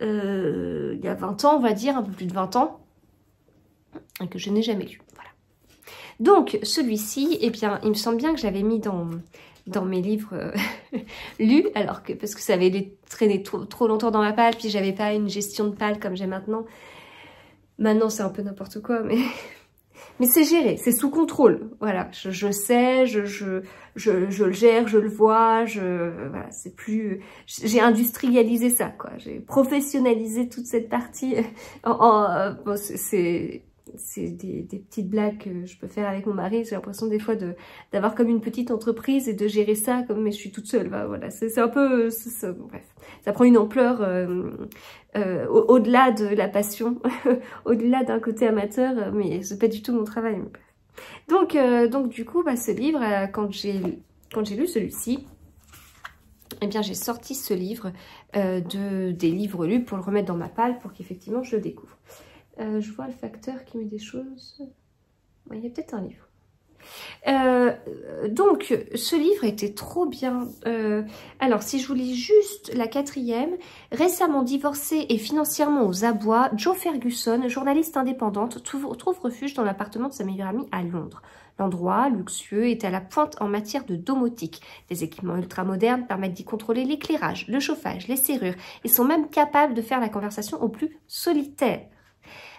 il y a 20 ans, on va dire, un peu plus de 20 ans que je n'ai jamais lu. Voilà. Donc, celui-ci, eh bien, il me semble bien que j'avais mis dans, dans mes livres euh, lus, alors que parce que ça avait traîné trop, trop longtemps dans ma palle, puis j'avais pas une gestion de palle comme j'ai maintenant. Maintenant, c'est un peu n'importe quoi, mais Mais c'est géré, c'est sous contrôle. Voilà, je, sais, je, je, je, je, le gère, je le vois, je, voilà, c'est plus, j'ai industrialisé ça, quoi. J'ai professionnalisé toute cette partie. Bon, c'est c'est des, des, petites blagues que je peux faire avec mon mari. J'ai l'impression des fois d'avoir comme une petite entreprise et de gérer ça comme mais je suis toute seule. Bah, voilà, c'est un peu, bref, ça prend une ampleur euh, euh, au-delà de la passion, au-delà d'un côté amateur, mais c'est pas du tout mon travail. Donc, euh, donc du coup, bah, ce livre, quand j'ai lu celui-ci, eh bien j'ai sorti ce livre de, des livres lus pour le remettre dans ma palle pour qu'effectivement je le découvre. Euh, je vois le facteur qui met des choses. Il y a peut-être un livre. Euh, donc, ce livre était trop bien. Euh, alors, si je vous lis juste la quatrième, récemment divorcée et financièrement aux abois, Joe Ferguson, journaliste indépendante, trouve, trouve refuge dans l'appartement de sa meilleure amie à Londres. L'endroit, luxueux, est à la pointe en matière de domotique. Des équipements ultra-modernes permettent d'y contrôler l'éclairage, le chauffage, les serrures et sont même capables de faire la conversation au plus solitaire.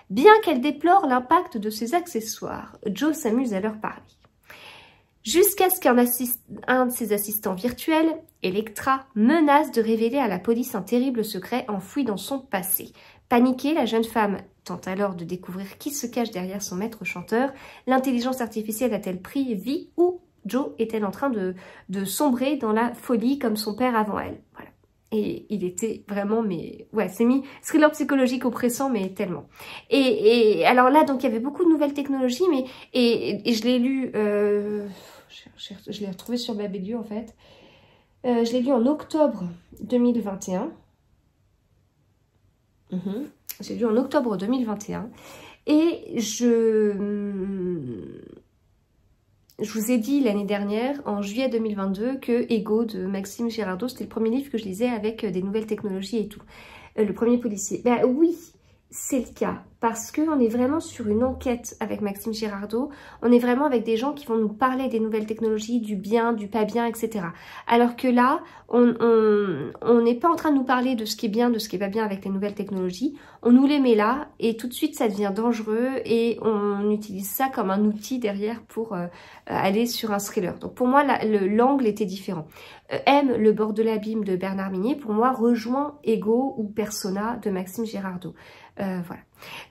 Bien qu'elle déplore l'impact de ces accessoires, Joe s'amuse à leur parler. Jusqu'à ce qu'un de ses assistants virtuels, Electra, menace de révéler à la police un terrible secret enfoui dans son passé. Paniquée, la jeune femme tente alors de découvrir qui se cache derrière son maître chanteur. L'intelligence artificielle a-t-elle pris vie ou Joe est-elle en train de, sombrer dans la folie comme son père avant elle? Et il était vraiment, mais ouais, c'est mis thriller psychologique oppressant, mais tellement. Et, et, alors là, donc il y avait beaucoup de nouvelles technologies, mais et, et je l'ai lu, euh, je, l'ai retrouvé sur Babelio en fait. Euh, je l'ai lu en octobre 2021. Mmh. J'ai lu en octobre 2021. Et je je vous ai dit l'année dernière, en juillet 2022, que Ego de Maxime Girardot, c'était le premier livre que je lisais avec euh, des nouvelles technologies et tout. Euh, le premier policier. Ben oui, c'est le cas parce qu'on est vraiment sur une enquête avec Maxime Girardot. On est vraiment avec des gens qui vont nous parler des nouvelles technologies, du bien, du pas bien, etc. Alors que là, on n'est pas en train de nous parler de ce qui est bien, de ce qui est pas bien avec les nouvelles technologies. On nous les met là et tout de suite ça devient dangereux et on utilise ça comme un outil derrière pour euh, aller sur un thriller. Donc pour moi, l'angle était différent. Euh, M, le bord de l'abîme de Bernard Minier, pour moi, rejoint Ego ou Persona de Maxime Girardot. Euh, voilà.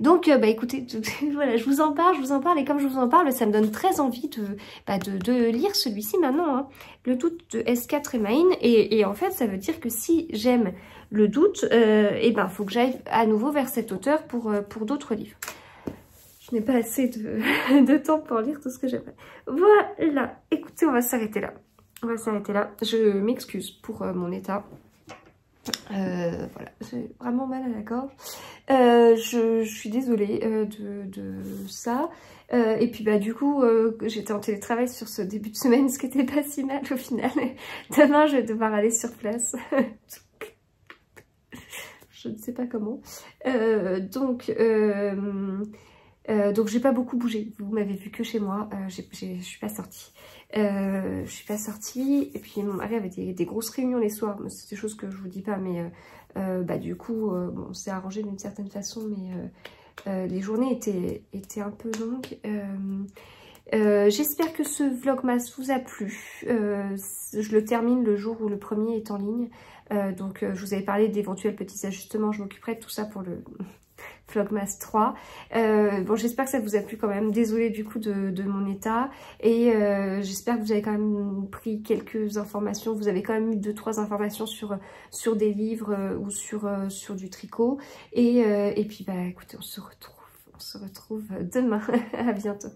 Donc, euh, bah écoutez, voilà, je vous en parle, je vous en parle, et comme je vous en parle, ça me donne très envie de, bah, de, lire celui-ci maintenant, hein. le doute de S4 et Main, et, en fait, ça veut dire que si j'aime le doute, euh, et eh ben, faut que j'aille à nouveau vers cet auteur pour, euh, d'autres livres. Je n'ai pas assez de, temps pour lire tout ce que j'aimerais. Voilà, écoutez, on va s'arrêter là. On va s'arrêter là. Je m'excuse pour mon état. Euh, voilà, j'ai vraiment mal à la gorge. Euh, je, suis désolée euh, de, de, ça. Et puis bah du coup, j'étais en télétravail sur ce début de semaine, ce qui était pas si mal au final. Demain, je vais devoir aller sur place. je ne sais pas comment. donc... donc j'ai pas beaucoup bougé, vous m'avez vu que chez moi, je suis pas sortie. Euh, je suis pas sortie. Et puis mon mari avait des, grosses réunions les soirs. C'est des choses que je vous dis pas, mais euh, euh bah, du coup, euh, bon, c'est arrangé d'une certaine façon, mais les journées étaient, étaient un peu longues. J'espère que ce vlogmas vous a plu. je le termine le jour où le premier est en ligne. donc je vous avais parlé d'éventuels petits ajustements. Je m'occuperai de tout ça pour le Vlogmas 3. Euh, bon, j'espère que ça vous a plu quand même. Désolée du coup de, de mon état. Et euh, j'espère que vous avez quand même pris quelques informations. Vous avez quand même eu deux trois informations sur, sur des livres euh, ou sur, sur du tricot. Et, et puis, bah écoutez, on se retrouve, on se retrouve demain. à bientôt.